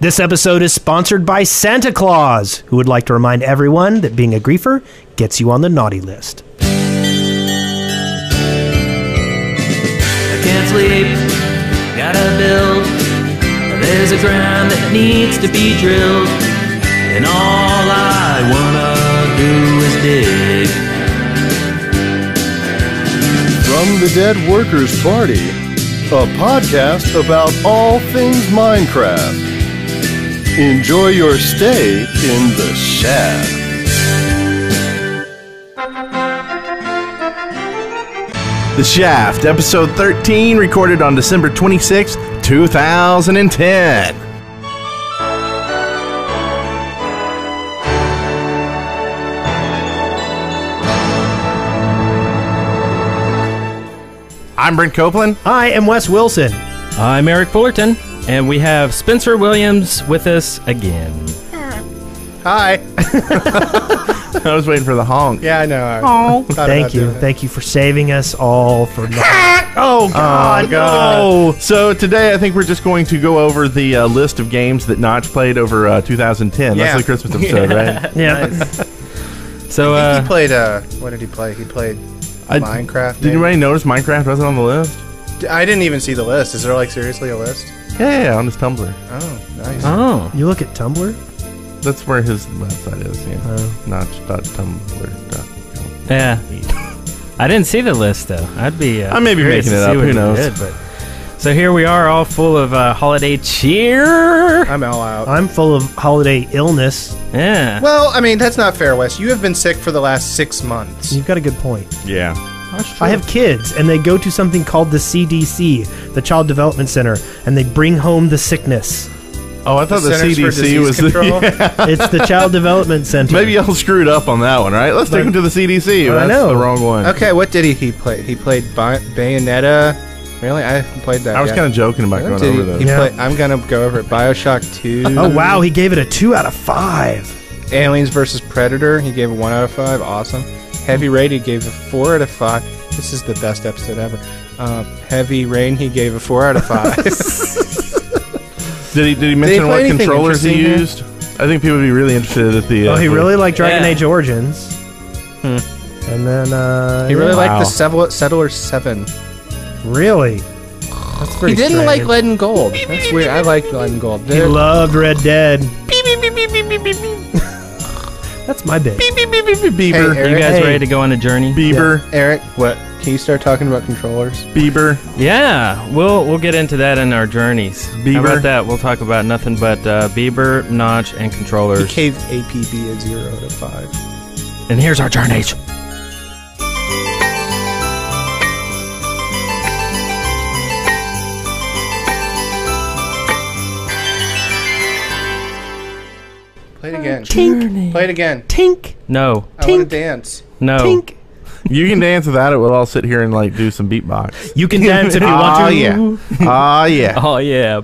This episode is sponsored by Santa Claus, who would like to remind everyone that being a griefer gets you on the naughty list. I can't sleep, gotta build. There's a ground that needs to be drilled, and all I wanna do is dig. From the Dead Workers Party, a podcast about all things Minecraft. Enjoy your stay in the shaft. The Shaft, episode 13, recorded on December 26, 2010. I'm Brent Copeland. I am Wes Wilson. I'm Eric Fullerton, and we have Spencer Williams with us again. Hi. I was waiting for the honk. Yeah, I know. I thought Thank you. doing it. Thank you for saving us all for not. oh, God. Oh, so today I think we're just going to go over the uh, list of games that Notch played over uh, 2010. Yeah. That's the Christmas episode, right? No. Yeah. So, I think uh, he played. Uh, what did he play? He played I- Minecraft. Did maybe? anybody notice Minecraft wasn't on the list? I didn't even see the list. Is there like seriously a list? Yeah, yeah, yeah, on his Tumblr. Oh, nice. oh, You look at Tumblr? That's where his website is. Yeah, Oh. Notch.tumblr.com. yeah. I didn't see the list though. I'd be. Uh, I may be curious making to it up. Who knows? did, but so here we are, all full of uh, holiday cheer. I'm all out. I'm full of holiday illness. Yeah, well, I mean that's not fair, Wes. You have been sick for the last six months. You've got a good point. Yeah. I have kids, and they go to something called the CDC, the Child Development Center, and they bring home the sickness. Oh, I thought the, Centers for CDC Disease was the. Control? Yeah. It's the Child Development Center. Maybe y'all screwed up on that one, right? Let's take him to the CDC. I That's know. the wrong one. Okay, what did he, he play? He played Bi- Bayonetta. Really, I haven't played that. I was yet. kind of joking about What going over those. Yeah. play- I'm gonna go over it. Bioshock Two. Oh wow, he gave it a two out of five. Aliens versus Predator. He gave a one out of five. Awesome. Heavy Rain. He gave a four out of five. This is the best episode ever. Uh, Heavy Rain. He gave a four out of five. Did he? Did he mention play what controllers he interesting here? used? I think people would be really interested at the. Uh, Oh, he really liked Dragon Yeah. Age Origins. Hmm. And then uh he really yeah. liked Wow. the Settle- Settler Seven. really. That's pretty He didn't strange. like Lead and Gold. That's weird. I like Lead and Gold. He They're- loved Red Dead. That's my bit. Bieber. Hey, you guys hey. ready to go on a journey? Bieber. Eric, what? Can you start talking about controllers? Bieber. Yeah, we'll we'll get into that in our journeys. How Bieber. about that? We'll talk about nothing but uh, Bieber, Notch, and He controllers. gave APB a zero out of five. And here's our journeys. Again. Tink, Play it again. tink, No, I want to dance. no. tink. You can dance without it. We'll all sit here and like do some beatbox. You can dance if you want Oh to. yeah. Oh yeah. Oh yeah.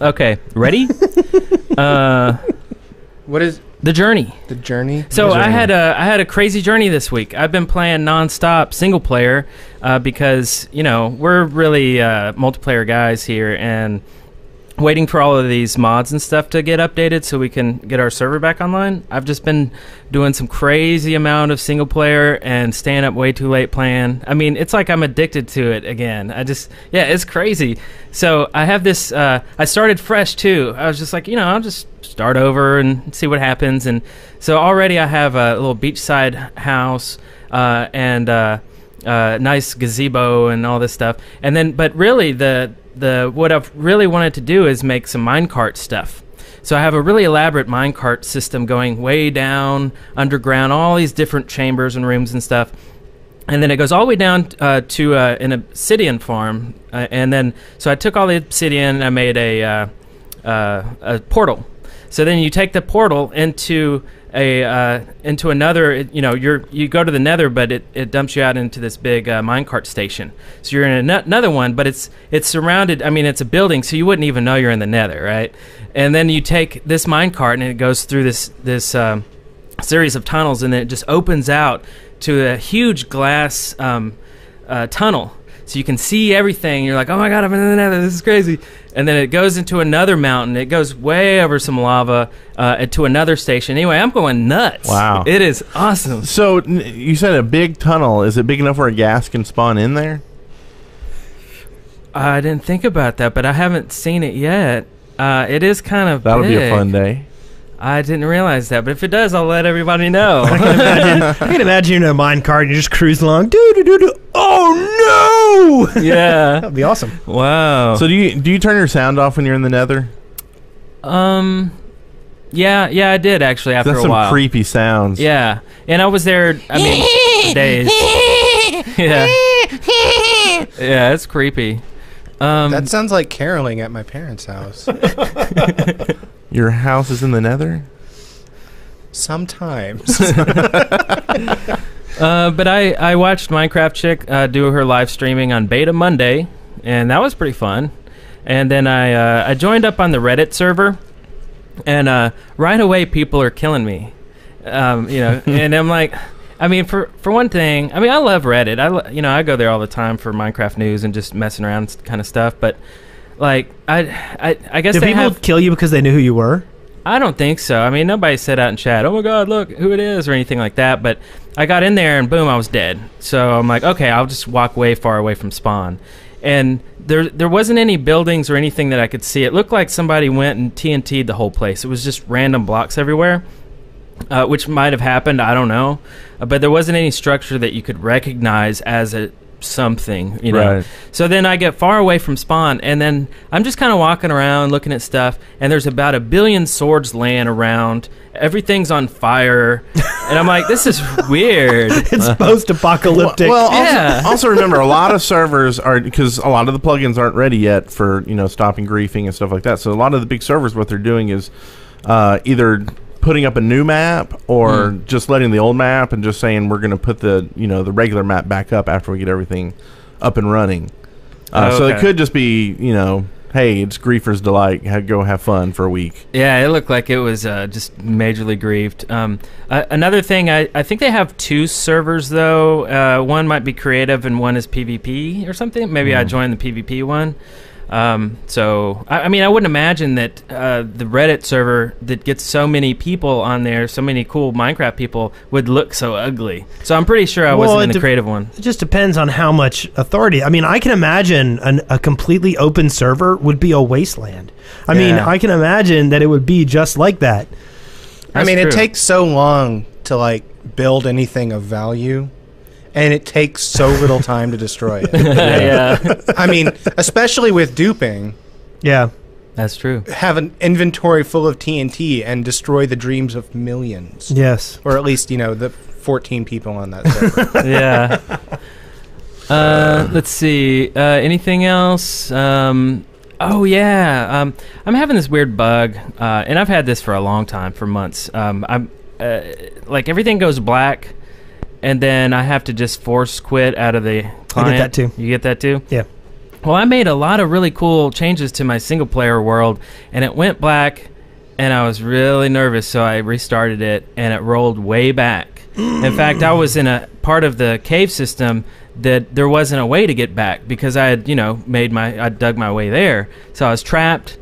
okay, ready? uh, What is the journey. the journey? So The I journey. had a I had a crazy journey this week. I've been playing nonstop single player uh, because you know we're really uh, multiplayer guys here and waiting for all of these mods and stuff to get updated so we can get our server back online. I've just been doing some crazy amount of single player and staying up way too late playing. I mean, it's like I'm addicted to it again. I just yeah, it's crazy. So I have this. Uh, I started fresh too. I was just like, you know, I'll just start over and see what happens. And so already I have a little beachside house uh, and uh, uh, nice gazebo and all this stuff. And then, but really the the what I've really wanted to do is make some minecart stuff. So I have a really elaborate minecart system going way down underground, all these different chambers and rooms and stuff. And then it goes all the way down uh, to uh, an obsidian farm. Uh, and then, so I took all the obsidian and I made a, uh, uh, a portal. So then you take the portal into a uh, into another. You know, you're you go to the Nether, but it, it dumps you out into this big uh, minecart station. So you're in ano- another one, but it's it's surrounded. I mean, it's a building, so you wouldn't even know you're in the Nether, right? And then you take this minecart and it goes through this this. Um, series of tunnels and then it just opens out to a huge glass um, uh, tunnel so you can see everything. You're like, oh my god, I'm in the nether. This is crazy. And then it goes into another mountain. It goes way over some lava uh, to another station. Anyway, I'm going nuts. Wow. it is awesome. So you said a big tunnel. Is it big enough where a ghast can spawn in there? I didn't think about that, but I haven't seen it yet. Uh, it is kind of That'll be a fun day. I didn't realize that, but if it does, I'll let everybody know. I can imagine, I can imagine you in a mine cart and you just cruise along. Doo doo doo doo. Oh no! Yeah. That'd be awesome. Wow. So do you do you turn your sound off when you're in the Nether? um, yeah, yeah, I did actually after That's a some while. creepy sounds. Yeah, and I was there. I mean, for days. Yeah. Yeah, it's creepy. Um, That sounds like caroling at my parents' house. Your house is in the Nether. Sometimes. Uh, but I, I watched Minecraft Chick uh, do her live streaming on Beta Monday, and that was pretty fun. And then I uh, I joined up on the Reddit server, and uh, right away people are killing me. Um, you know, and I'm like, I mean, for for one thing, I mean, I love Reddit. I lo- you know I go there all the time for Minecraft news and just messing around kind of stuff. But like I I, I guess Did they people have. kill you because they knew who you were? I don't think so. I mean, nobody said out in chat, "Oh my God, look who it is" or anything like that. But I got in there and boom, I was dead. So I'm like, okay, I'll just walk way far away from spawn. And there, there wasn't any buildings or anything that I could see. It looked like somebody went and TNT'd the whole place. It was just random blocks everywhere, uh, which might have happened. I don't know, uh, but there wasn't any structure that you could recognize as a something. You know. Right. So then I get far away from spawn, and then I'm just kind of walking around looking at stuff, and there's about a billion swords laying around. Everything's on fire, and I'm like, this is weird. It's post-apocalyptic. Well, also, Yeah. also remember a lot of servers are because a lot of the plugins aren't ready yet for you know stopping griefing and stuff like that. So a lot of the big servers, what they're doing is uh, either putting up a new map or just letting the old map and just saying we're going to put the you know the regular map back up after we get everything up and running. Uh, Oh, So it could just be you know, hey, it's griefers delight. Go have fun for a week. Yeah, it looked like it was uh, just majorly grieved. Um, uh, another thing, I, I think they have two servers though. Uh, one might be creative and one is PvP or something. Maybe I joined the PvP one. Um, so I, I mean, I wouldn't imagine that uh, the Reddit server that gets so many people on there, so many cool Minecraft people, would look so ugly. So I'm pretty sure I Well, wasn't in the de- creative one. It just depends on how much authority. I mean, I can imagine an, a completely open server would be a wasteland. I mean, I can imagine that it would be just like that. I mean, true. it takes so long to like build anything of value, and it takes so little time to destroy it. yeah, I mean, especially with duping, Yeah. that's true. have an inventory full of TNT and destroy the dreams of millions, Yes. or at least you know the 14 people on that server. yeah. Uh, let's see. Uh, anything else? Um, oh yeah. Um, I'm having this weird bug, uh, and I've had this for a long time, for months. Um, I'm uh, like everything goes black, and then I have to just force quit out of the client. that too. You get that too? Yeah. Well, I made a lot of really cool changes to my single player world, and it went black, and I was really nervous, so I restarted it, and it rolled way back. In fact, I was in a part of the cave system that there wasn't a way to get back because I had, you know, made my, I dug my way there, so I was trapped,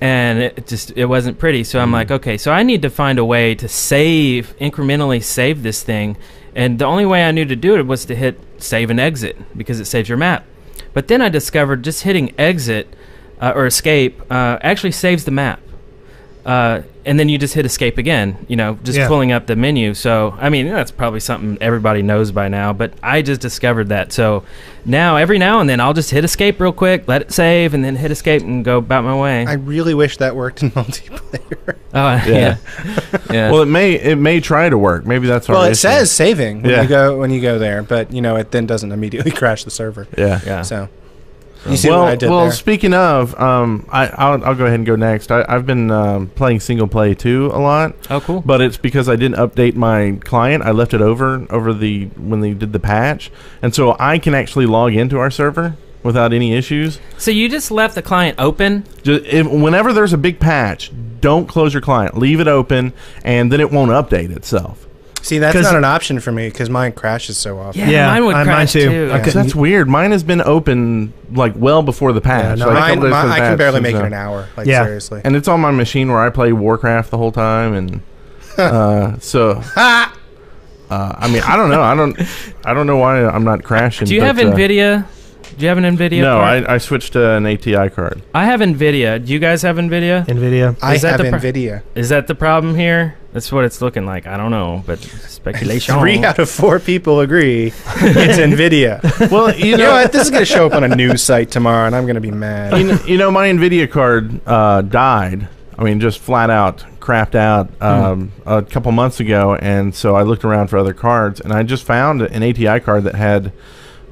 and it just it wasn't pretty. So I'm like, okay, so I need to find a way to save incrementally save this thing, and the only way I knew to do it was to hit save and exit because it saves your map. But then I discovered just hitting exit uh, or escape uh, actually saves the map. Uh, and then you just hit escape again, you know, just Yeah. pulling up the menu. So, I mean, that's probably something everybody knows by now, but I just discovered that. So now, every now and then, I'll just hit escape real quick, let it save, and then hit escape and go about my way. I really wish that worked in multiplayer. oh, yeah. yeah. Well, it may it may try to work. Maybe that's our well, it issue. says saving when Yeah. you go when you go there, but you know it then doesn't immediately crash the server. yeah. yeah. So you see well, what I did well. there? Speaking of, um, I I'll, I'll go ahead and go next. I, I've been um, playing single play too a lot, oh, cool. but it's because I didn't update my client. I left it over over the when they did the patch, and so I can actually log into our server without any issues. So you just left the client open? Just if, whenever there's a big patch, don't close your client. Leave it open, and then it won't update itself. See, that's 'Cause- not an option for me because mine crashes so often. Yeah, Yeah, mine would I- mine crash too. too. I Because couldn't- that's weird. Mine has been open like well before the patch. no, like, a Mine, couple days mine- before the I can patch barely comes make it out. an hour. Like Yeah. seriously. And it's on my machine where I play Warcraft the whole time, and uh, so. Uh, I mean, I don't know. I don't. I don't know why I'm not crashing. Do you have but, uh, Nvidia? Do you have an Nvidia? No, card? I, I switched to an ATI card. I have Nvidia. Do you guys have Nvidia? Nvidia. I Is that have the pro- Nvidia. Is that the problem here? That's what it's looking like. I don't know, but speculation. Three out of four people agree it's Nvidia. Well, you You know know, what? This is going to show up on a news site tomorrow, and I'm going to be mad. you know, you know, my Nvidia card uh, died. I mean, just flat out crapped out um, a couple months ago, and so I looked around for other cards, and I just found an ATI card that had.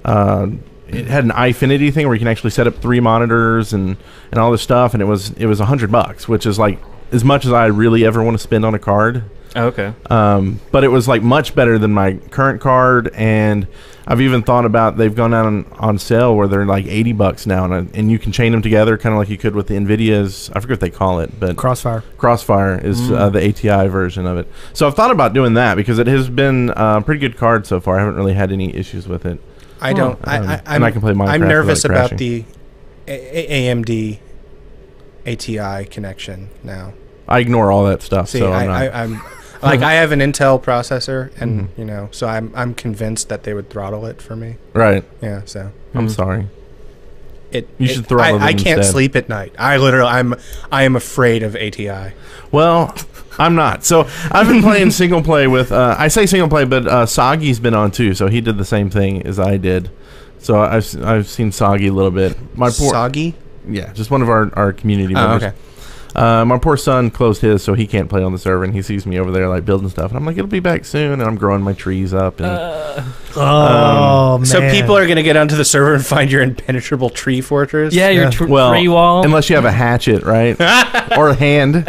Uh, it had an Eyefinity thing where you can actually set up three monitors and, and all this stuff, and it was it was a hundred bucks, which is like as much as I really ever want to spend on a card. Oh, okay. Um, but it was like much better than my current card, and I've even thought about they've gone out on, on sale where they're like eighty bucks now, and, I- and you can chain them together, kind of like you could with the Nvidias. I forget what they call it, but Crossfire. Crossfire is uh, the ATI version of it. So I've thought about doing that because it has been uh, a pretty good card so far. I haven't really had any issues with it. I don't. I, Um, I, and I'm, I can play Minecraft I'm nervous about the A- A- AMD ATI connection now. I ignore all that stuff. See, so I, I'm not. I, I'm like I have an Intel processor, and Mhm. you know, so I'm I'm convinced that they would throttle it for me. right. Yeah, so I'm Mm. sorry. It. You it- should throttle I, I can't instead. sleep at night. I literally, I'm I am afraid of ATI. Well, I'm not. So I've been playing single play with. Uh, I say single play, but uh, Soggy's been on too. So he did the same thing as I did. So I've I've seen Soggy a little bit. My poor Soggy. yeah, just one of our our community Oh, members. okay. Uh, my poor son closed his, so he can't play on the server, and he sees me over there like building stuff, and I'm like, it'll be back soon, and I'm growing my trees up, and Oh man. So people are gonna get onto the server and find your impenetrable tree fortress. Yeah, your Yeah. tr- Well, tree wall. unless you have a hatchet, right, or a hand,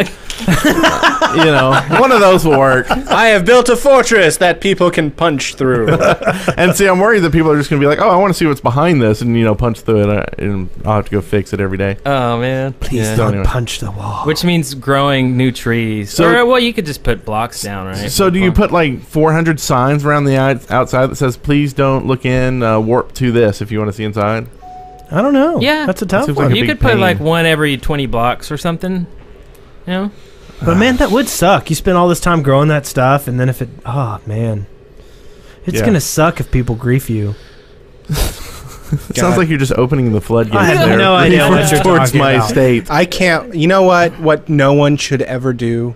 you know, one of those will work. I have built a fortress that people can punch through. And see, I'm worried that people are just going to be like, "Oh, I want to see what's behind this," and you know, punch through it, uh, and I'll have to go fix it every day. oh man. Please Yeah. don't Anyway. punch the wall. Which means growing new trees. So- or well, you could just put blocks down, right? So, do you put like 400 signs around the out- outside that says, "Please don't look in, uh, warp to this" if you want to see inside? I don't know. Yeah. that's a tough Seems one. like a you big could put pain. like one every twenty blocks or something. You know? But man, that would suck. You spend all this time growing that stuff, and then if it, oh man, it's Yeah. gonna suck if people grief you. It sounds like you're just opening the floodgates. I have there no idea what you're towards talking my about. estate. I can't. You know what? What no one should ever do.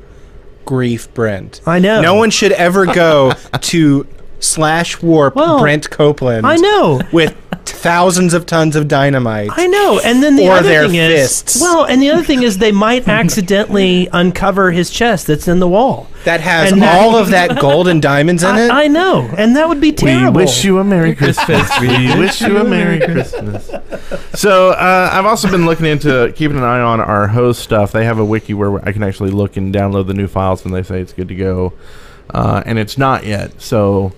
Grief Brent. I know. No one should ever go to slash warp Well, Brent Copeland. I know. With thousands of tons of dynamite. I know. And then the Or other their thing is, well, and the other thing is they might accidentally uncover his chest that's in the wall. that has And that- all of that gold and diamonds in it. I, I know, and that would be We terrible. wish you a Merry Christmas. we wish you a Merry Christmas. So uh, I've also been looking into keeping an eye on our host stuff. They have a wiki where I can actually look and download the new files when they say it's good to go, uh, and it's not yet. So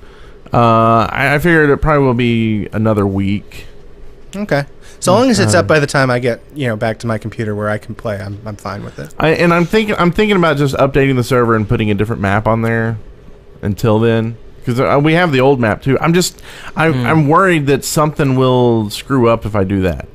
uh, I, I figured it probably will be another week. okay. So long as it's up by the time I get you know back to my computer where I can play, I'm I'm fine with it. I, and I'm thinking I'm thinking about just updating the server and putting a different map on there. Until then, because uh, we have the old map too. I'm just I, I'm worried that something will screw up if I do that.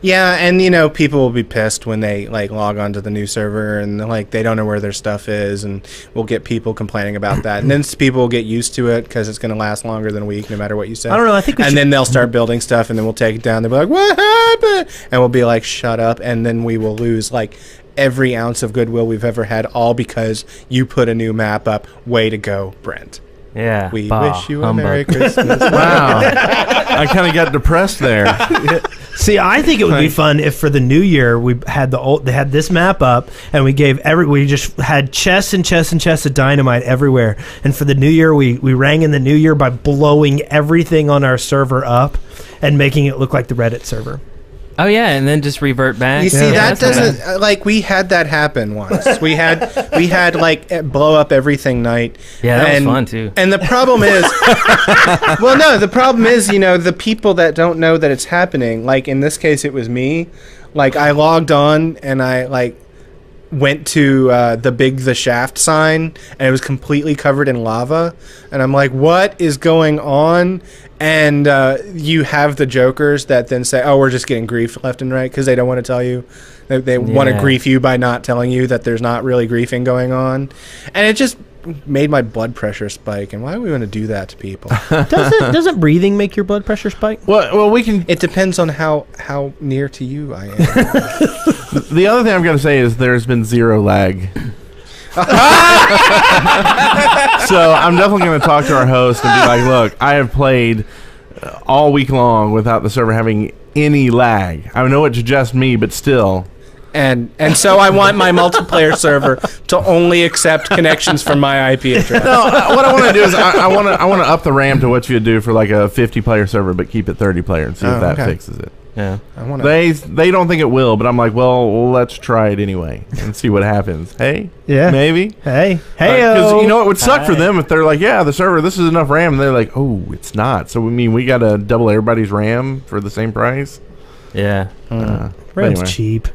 Yeah, and you know people will be pissed when they like log onto the new server and like they don't know where their stuff is, and we'll get people complaining about that. and then people will get used to it because it's going to last longer than a week, no matter what you say. I don't know. I think we and should- then they'll start building stuff, and then we'll take it down. They'll be like, "What happened?" And we'll be like, "Shut up!" And then we will lose like every ounce of goodwill we've ever had, all because you put a new map up. Way to go, Brent. Yeah. We bah, wish you a humbug. Merry Christmas. Wow, I kind of got depressed there. See, I think it would be fun if for the new year we had the old, they had this map up and we gave every we just had chests and chests and chests of dynamite everywhere. And for the new year, we we rang in the new year by blowing everything on our server up and making it look like the Reddit server. Oh yeah, and then just revert back. You see, Yeah, that doesn't uh, like we had that happen once. We had we had like blow up everything night. Yeah, that was fun, too. And the problem is, well, no, the problem is, you know, the people that don't know that it's happening. Like in this case, it was me. Like I logged on and I like went to uh, the big the shaft sign and it was completely covered in lava. And i'm like what is going on? And uh, you have the jokers that then say oh we're just getting grief left and right because they don't want to tell you. They, they want to grief you by not telling you that there's not really griefing going on. And it just made my blood pressure spike and why do we want to do that to people doesn't doesn't breathing make your blood pressure spike? Well, well, we can. it depends on how how near to you i am The other thing I'm going to say is there's been zero lag. so I'm definitely going to talk to our host and be like, "Look, I have played all week long without the server having any lag. I know it's just me, but still, and and so I want my multiplayer server to only accept connections from my IP address. no. uh, what I want to do is I want to I want to up the RAM to what you would do for like a 50 player server, but keep it 30 player and see Oh, if that okay. fixes it. Yeah. I want to. They they don't think it will, but I'm like, well, let's try it anyway and see what happens. Hey, Yeah. maybe. Hey, hey, Because you know it would suck for them if they're like, yeah, the server, this is enough RAM, and they're like, oh, it's not. So we mean we got to double everybody's RAM for the same price. Yeah. Uh, Ram's anyway. cheap.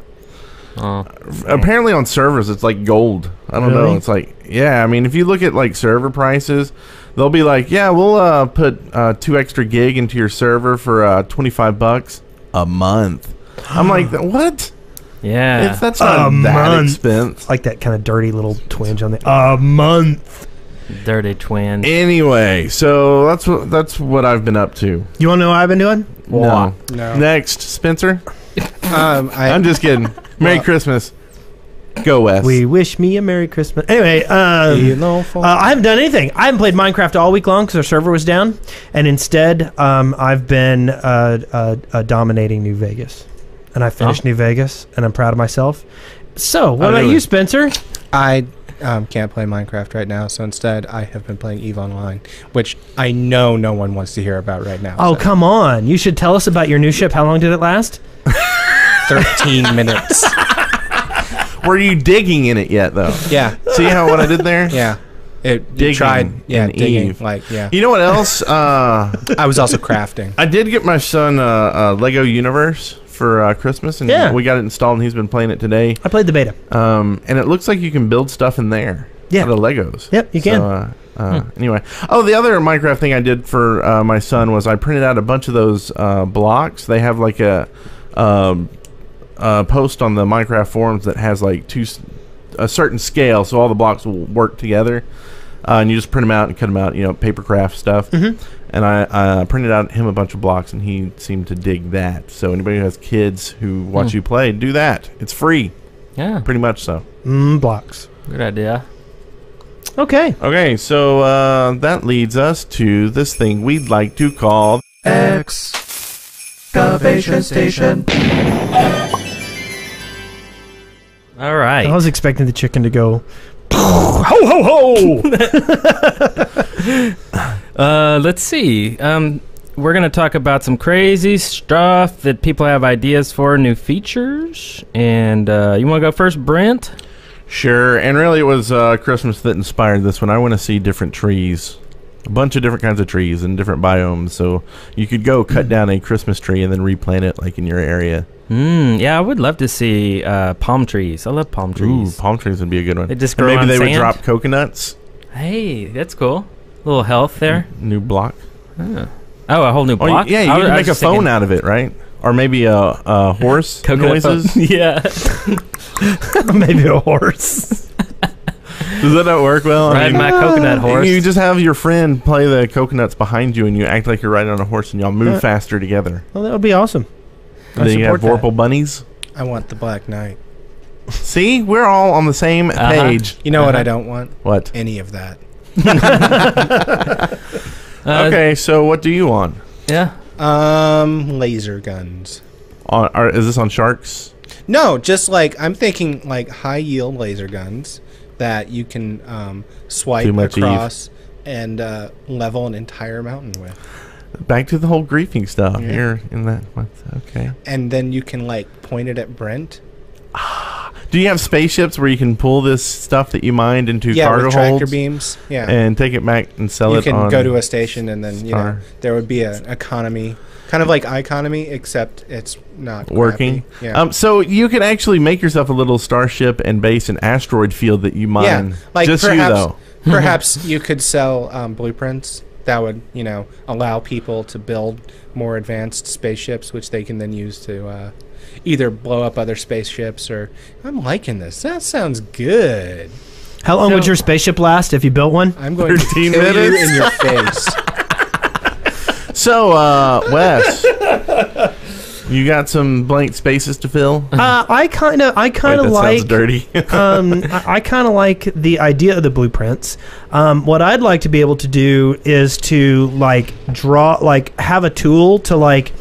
Oh. Apparently on servers it's like gold. I don't know. It's like yeah. I mean, if you look at like server prices, they'll be like, yeah, we'll uh, put uh, two extra gig into your server for uh, twenty five bucks a month. I'm like, what? Yeah. It's, that's A that month. expense. Like that kind of dirty little twinge on the a month. Dirty twin. Anyway, so that's what that's what I've been up to. You want to know what I've been doing? No. No. Next, Spencer. Um, I, I'm just kidding. Merry Well- Christmas. Go West. We wish me a Merry Christmas. Anyway, um, You know, Uh, I haven't done anything. I haven't played Minecraft all week long because our server was down, and instead, um, I've been uh, uh, uh, dominating New Vegas, and I finished New Vegas, and I'm proud of myself. So, what Oh, about really? you, Spencer? I um, can't play Minecraft right now, so instead I have been playing Eve Online, which I know no one wants to hear about right now. Oh, so come on! You should tell us about your new ship. How long did it last? 13 minutes. Were you digging in it yet, though? Yeah, See how what I did there? yeah. It Digging tried. Yeah, in digging. Eve. Like, yeah. You know what else? Uh, I was also crafting. I did get my son uh, uh, Lego Universe for uh, Christmas, and Yeah. we got it installed, and he's been playing it today. I played the beta. Um, and it looks like you can build stuff in there. Yeah. Out of Legos. Yep, you can. So, uh, uh, Anyway, oh, the other Minecraft thing I did for uh, my son was I printed out a bunch of those uh, blocks. They have like a um, uh, post on the Minecraft forums that has like two s- a certain scale, so all the blocks will work together. Uh, and you just print them out and cut them out, you know, paper craft stuff. And I uh, printed out him a bunch of blocks, and he seemed to dig that. So anybody who has kids who watch Hmm. you play, do that. It's free, Yeah. pretty much so. Mm, blocks. Good idea. Okay. Okay, so uh, that leads us to this thing we'd like to call. Excavation Station. All right. I was expecting the chicken to go. Ho ho ho! Uh, let's see. Um, we're gonna talk about some crazy stuff that people have ideas for, new features. And uh, you want to go first, Brent? Sure, and really it was uh, Christmas that inspired this one. I want to see different trees, a bunch of different kinds of trees and different biomes. So you could go cut down a Christmas tree and then replant it like in your area. Mm, yeah, I would love to see uh, palm trees. I love palm trees. Ooh, palm trees would be a good one. They just And grow maybe on they would drop coconuts. Hey, that's cool. Little health there. New block. Oh, a whole new Oh, block. yeah, you I can I make a phone thinking out of it, right? Or maybe a, a horse coconut phone. noises. yeah. Maybe a horse. Does that not work well? I Ride mean, my coconut horse. You just have your friend play the coconuts behind you, and you act like you're riding on a horse, and y'all move Yeah. faster together. Well, that would be awesome. I And then you have support that. Bunnies. I want the Black Knight. See, we're all on the same Uh-huh. page. You know what Uh-huh. I don't want? What? Any of that. Uh, okay, so what do you want? Yeah. Um, laser guns. On, are, is this on sharks? No, just like I'm thinking like high yield laser guns that you can um, swipe Too much Eve. across and uh, level an entire mountain with. Back to the whole griefing stuff Yeah. here in that. Okay. And then you can like point it at Brent. Do you have spaceships where you can pull this stuff that you mined into yeah, cargo with tractor holds beams. Yeah. and take it back and sell you it You can go to a station and then you know there would be an economy kind of like economy, except it's not working. crappy. Yeah. Um, so you can actually make yourself a little starship and base an asteroid field that you mine. yeah, like Just perhaps, you though. perhaps you could sell um, blueprints that would, you know, allow people to build more advanced spaceships, which they can then use to uh, either blow up other spaceships or. I'm liking this. That sounds good. How long would your spaceship last if you built one? I'm going to 13 kill you in your face. So, uh, Wes, you got some blank spaces to fill? Uh, I kind of, I kind of like. sounds dirty. um, I, I kind of like the idea of the blueprints. Um, what I'd like to be able to do is to like draw, like have a tool to like.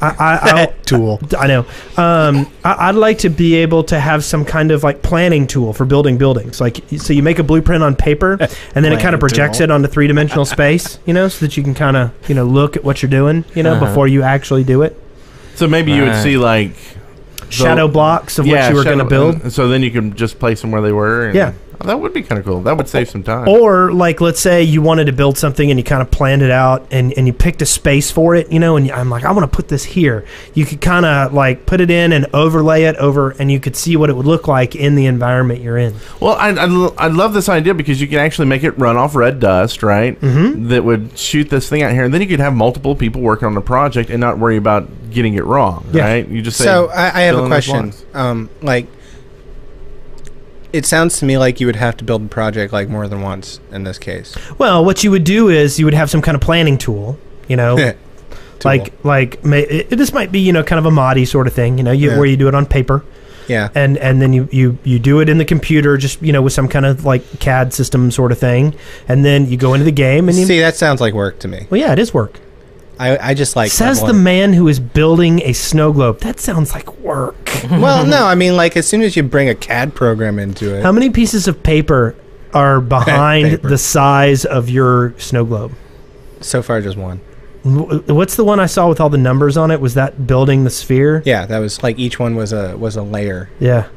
I, I, I Tool. I know. Um, I, I'd like to be able to have some kind of like planning tool for building buildings. Like, so you make a blueprint on paper, and then it kind of projects tool. it onto three dimensional space. You know, so that you can kind of you know look at what you're doing. You know, Uh-huh. before you actually do it. so maybe you would see like Shadow blocks of what you were going to build. and so then you can just place them where they were. And, Yeah. Oh, that would be kind of cool. That would save some time. Or like, let's say you wanted to build something and you kind of planned it out and, and you picked a space for it, you know, and I'm like, I want to put this here. You could kind of like put it in and overlay it over, and you could see what it would look like in the environment you're in. Well, I, I, I love this idea because you can actually make it run off red dust, right? Mm-hmm. That would shoot this thing out here, and then you could have multiple people working on the project and not worry about getting it wrong, Yeah. right? You just say, So I, I have a question. Um, like, it sounds to me like you would have to build a project like more than once in this case. Well, what you would do is you would have some kind of planning tool, you know, Tool. like like ma- it, this might be you know kind of a Modi sort of thing, you know, you, Yeah. where you do it on paper. yeah, and and then you, you you do it in the computer just you know with some kind of like CAD system sort of thing and then you go into the game and you see that sounds like work to me. well yeah it is work I, I just like says the man who is building a snow globe that sounds like work well, no, I mean like as soon as you bring a CAD program into it. how many pieces of paper are behind Paper. the size of your snow globe so far, just one. What's the one I saw with all the numbers on it was that building the sphere Yeah, that was like each one was a was a layer, yeah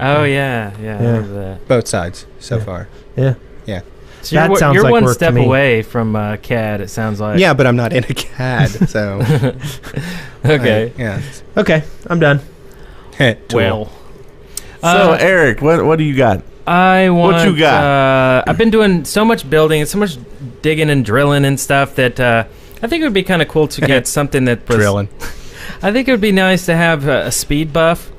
Oh yeah, yeah. Yeah. both sides so Yeah. far. Yeah. Yeah So you're, That sounds you're like one work to step me. away from uh, CAD. It sounds like. Yeah, but I'm not in a CAD, so Okay. I- yeah. okay I'm done well. So, Uh, Eric, what what do you got? I want. What you got? Uh, I've been doing so much building and so much digging and drilling and stuff that uh, I think it would be kind of cool to get something that was. drilling. I think it would be nice to have a, a speed buff.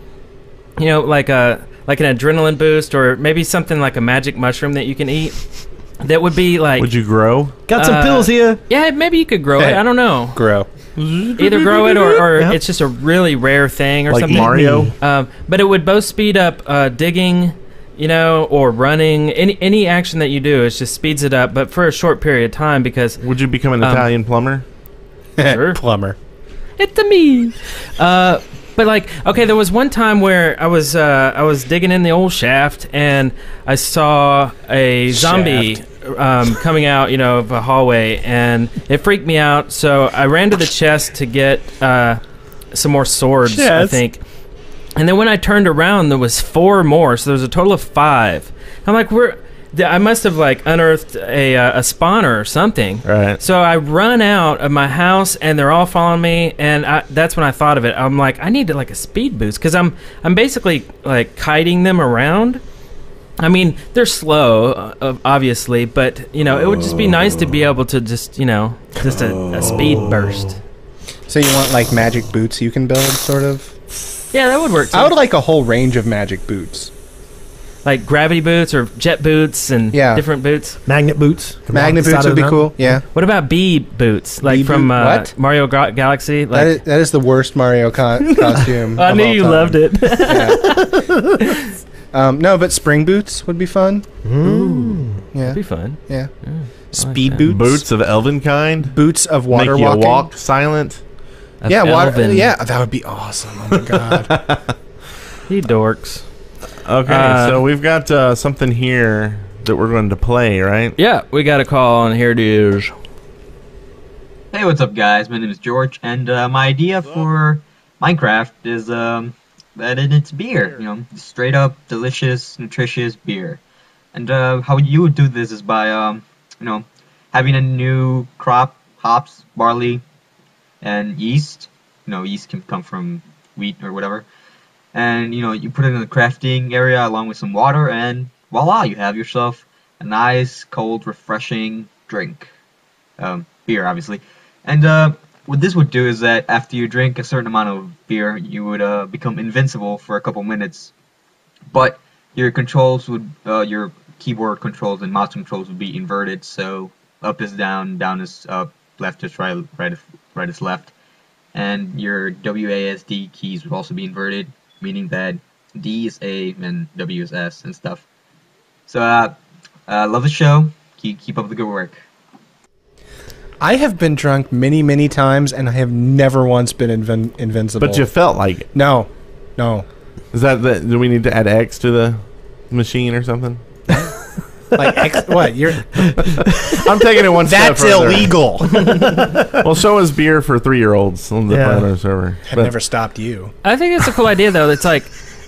You know, like a like an adrenaline boost, or maybe something like a magic mushroom that you can eat. That would be like, Would you grow? got some Uh, pills here yeah, maybe you could grow it. I don't know. Grow. Either grow it, or, or Yep. it's just a really rare thing, or something Like something. Mario? Um, but it would both speed up uh, digging, you know, or running. Any any action that you do, it just speeds it up, but for a short period of time because Would you become an Um, Italian plumber? Sure. Plumber. it's a me. Uh, but like, okay, there was one time where I was uh, I was digging in the old shaft and I saw a zombie um, coming out, you know, of a hallway, and it freaked me out. So I ran to the chest to get uh, some more swords, I think. And then when I turned around, there was four more, so there was a total of five. I'm like, we're. I must have like unearthed a uh, a spawner or something. Right. So I run out of my house and they're all following me, and I, that's when I thought of it. I'm like, I need to like a speed boost because I'm I'm basically like kiting them around. I mean, they're slow, uh, obviously, but you know, it would just be nice to be able to just you know just a, a speed burst. So you want like magic boots you can build, sort of? Yeah, that would work. Too. I would like a whole range of magic boots. Like gravity boots or jet boots and Yeah. different boots. magnet boots Come Magnet off the side boots of would be the cool. Yeah. What about bee boots, like Bee from boot- uh, what? Mario Ga- Galaxy? Like, that, is, that is the worst Mario co- costume. I of knew all you time. loved it. Yeah. um, no, but spring boots would be fun. Ooh. Yeah. That'd be fun. Yeah. like Speed that. boots. Boots of elven kind? Boots of water Make you walking. walk silent? Of Yeah, water. elven. Yeah, that would be awesome. Oh my god. You dorks. Okay, Uh, so we've got uh, something here that we're going to play, right? Yeah, we got a call, on here it is. Hey, what's up, guys? My name is George, and uh, my idea for Minecraft is um, that it's beer. You know, straight up delicious, nutritious beer. And uh, how you would do this is by um, you know, having a new crop, hops, barley, and yeast. You know, yeast can come from wheat or whatever. And you know, you put it in the crafting area along with some water, and voila, you have yourself a nice, cold, refreshing drink. Um, beer, obviously. And uh, what this would do is that after you drink a certain amount of beer, you would uh, become invincible for a couple minutes. But your controls would, uh, your keyboard controls and mouse controls would be inverted. So up is down, down is up, left is right, right is, right is left. And your WASD keys would also be inverted, meaning that D is A and W is S and stuff. So, uh, uh love the show. Keep, keep up the good work. I have been drunk many, many times, and I have never once been invin- invincible. But you felt like it. no, no. Is that the? Do we need to add X to the machine or something? Like ex- what? You're I'm taking it one step that's further. illegal. Well, so is beer for three year olds on the Yeah. Plato server. I've But- never stopped you. I think it's a cool idea though. It's like,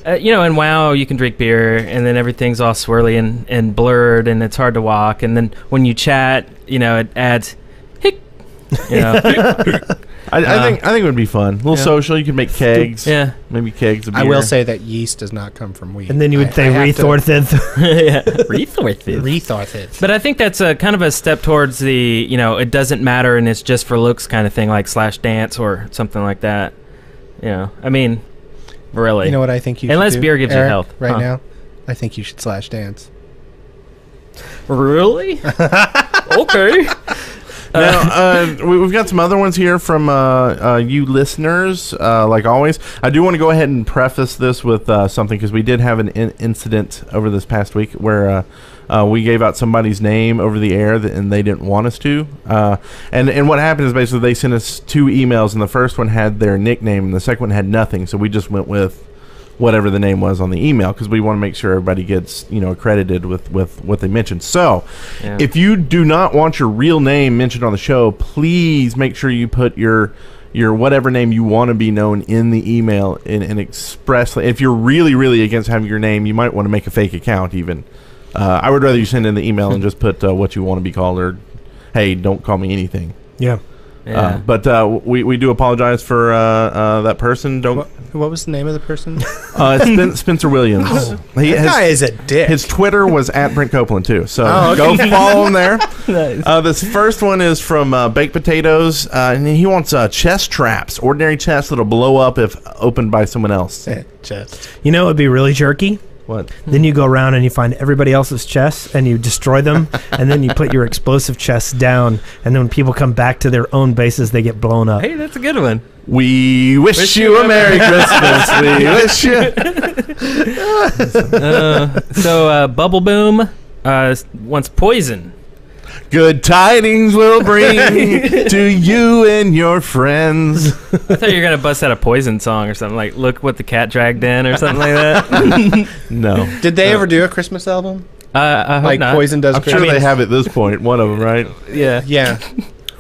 uh, you know, in WoW you can drink beer and then everything's all swirly and, and blurred and it's hard to walk. And then when you chat, you know, it adds hick. You know, I, I Uh, think I think it would be fun. A little yeah. social. You could make kegs. yeah, Maybe kegs of beer. I will say that yeast does not come from wheat. And then you would I- say I have to- Rethorthith. yeah. Rethorthith. Rethorthith. But I think that's a kind of a step towards the, you know, it doesn't matter and it's just for looks kind of thing, like Slash Dance or something like that. You know, I mean, really. You know what I think you Unless should do, beer gives you Eric, health. right Huh. now? I think you should slash dance. really? okay. Now, uh, we, we've got some other ones here from uh, uh, you listeners. Uh, like always, I do want to go ahead and preface this with uh, something because we did have an in- incident over this past week where uh, uh, we gave out somebody's name over the air that, and they didn't want us to. Uh, and and what happened is basically they sent us two emails, and the first one had their nickname, and the second one had nothing. So we just went with whatever the name was on the email because we want to make sure everybody gets you know accredited with with what they mentioned. So. Yeah. If you do not want your real name mentioned on the show, please make sure you put your your whatever name you want to be known in the email and, and expressly. If you're really really against having your name, you might want to make a fake account. Even uh, I would rather you send in the email and just put uh, what you want to be called or hey, don't call me anything. yeah. Yeah. Uh, but uh, we we do apologize for uh, uh, that person. Don't What, what was the name of the person? uh, Spen- Spencer Williams. He that has- guy is a dick. his Twitter was at Brent Copeland too, so Oh, go follow him there. Uh, this first one is from uh, Baked Potatoes, uh, and he wants uh, chest traps, ordinary chests that'll blow up if opened by someone else. Eh, Just You know, it would be really jerky. What? Then you go around and you find everybody else's chests and you destroy them, and then you put your explosive chests down, and then when people come back to their own bases, they get blown up. hey, that's a good one. We wish, Wish you you a a Merry Christmas. we wish you. Uh, so, uh, Bubble Boom uh, wants poison. Good tidings will bring to you and your friends. I thought you were gonna bust out a poison song or something like "Look what the cat dragged in" or something like that. No, did they ever do a Christmas album? Uh, I hope Like not. Poison does I'm sure they have at this point. One of them, right? Yeah. Yeah.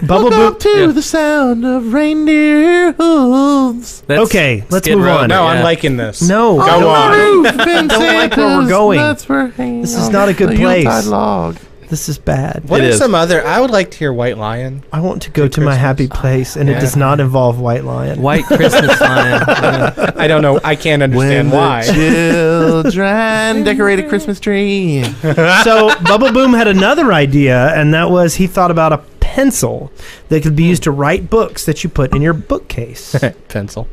Bubble Welcome Boop. to Yeah. the sound of reindeer hooves. That's Okay, let's move Row, on. No, yeah. I'm liking this. No, Go I don't- on. I don't like where we're going. This is not a good place. log. This is bad. What It are is. some other? I would like to hear White Lion. I want to go Good to my Christmas. happy place, and Yeah. it does not involve White Lion. White Christmas lion. Yeah. I don't know. I can't understand when why. the children decorate a Christmas tree. so Bubble Boom had another idea, and that was he thought about a pencil that could be used to write books that you put in your bookcase. Pencil.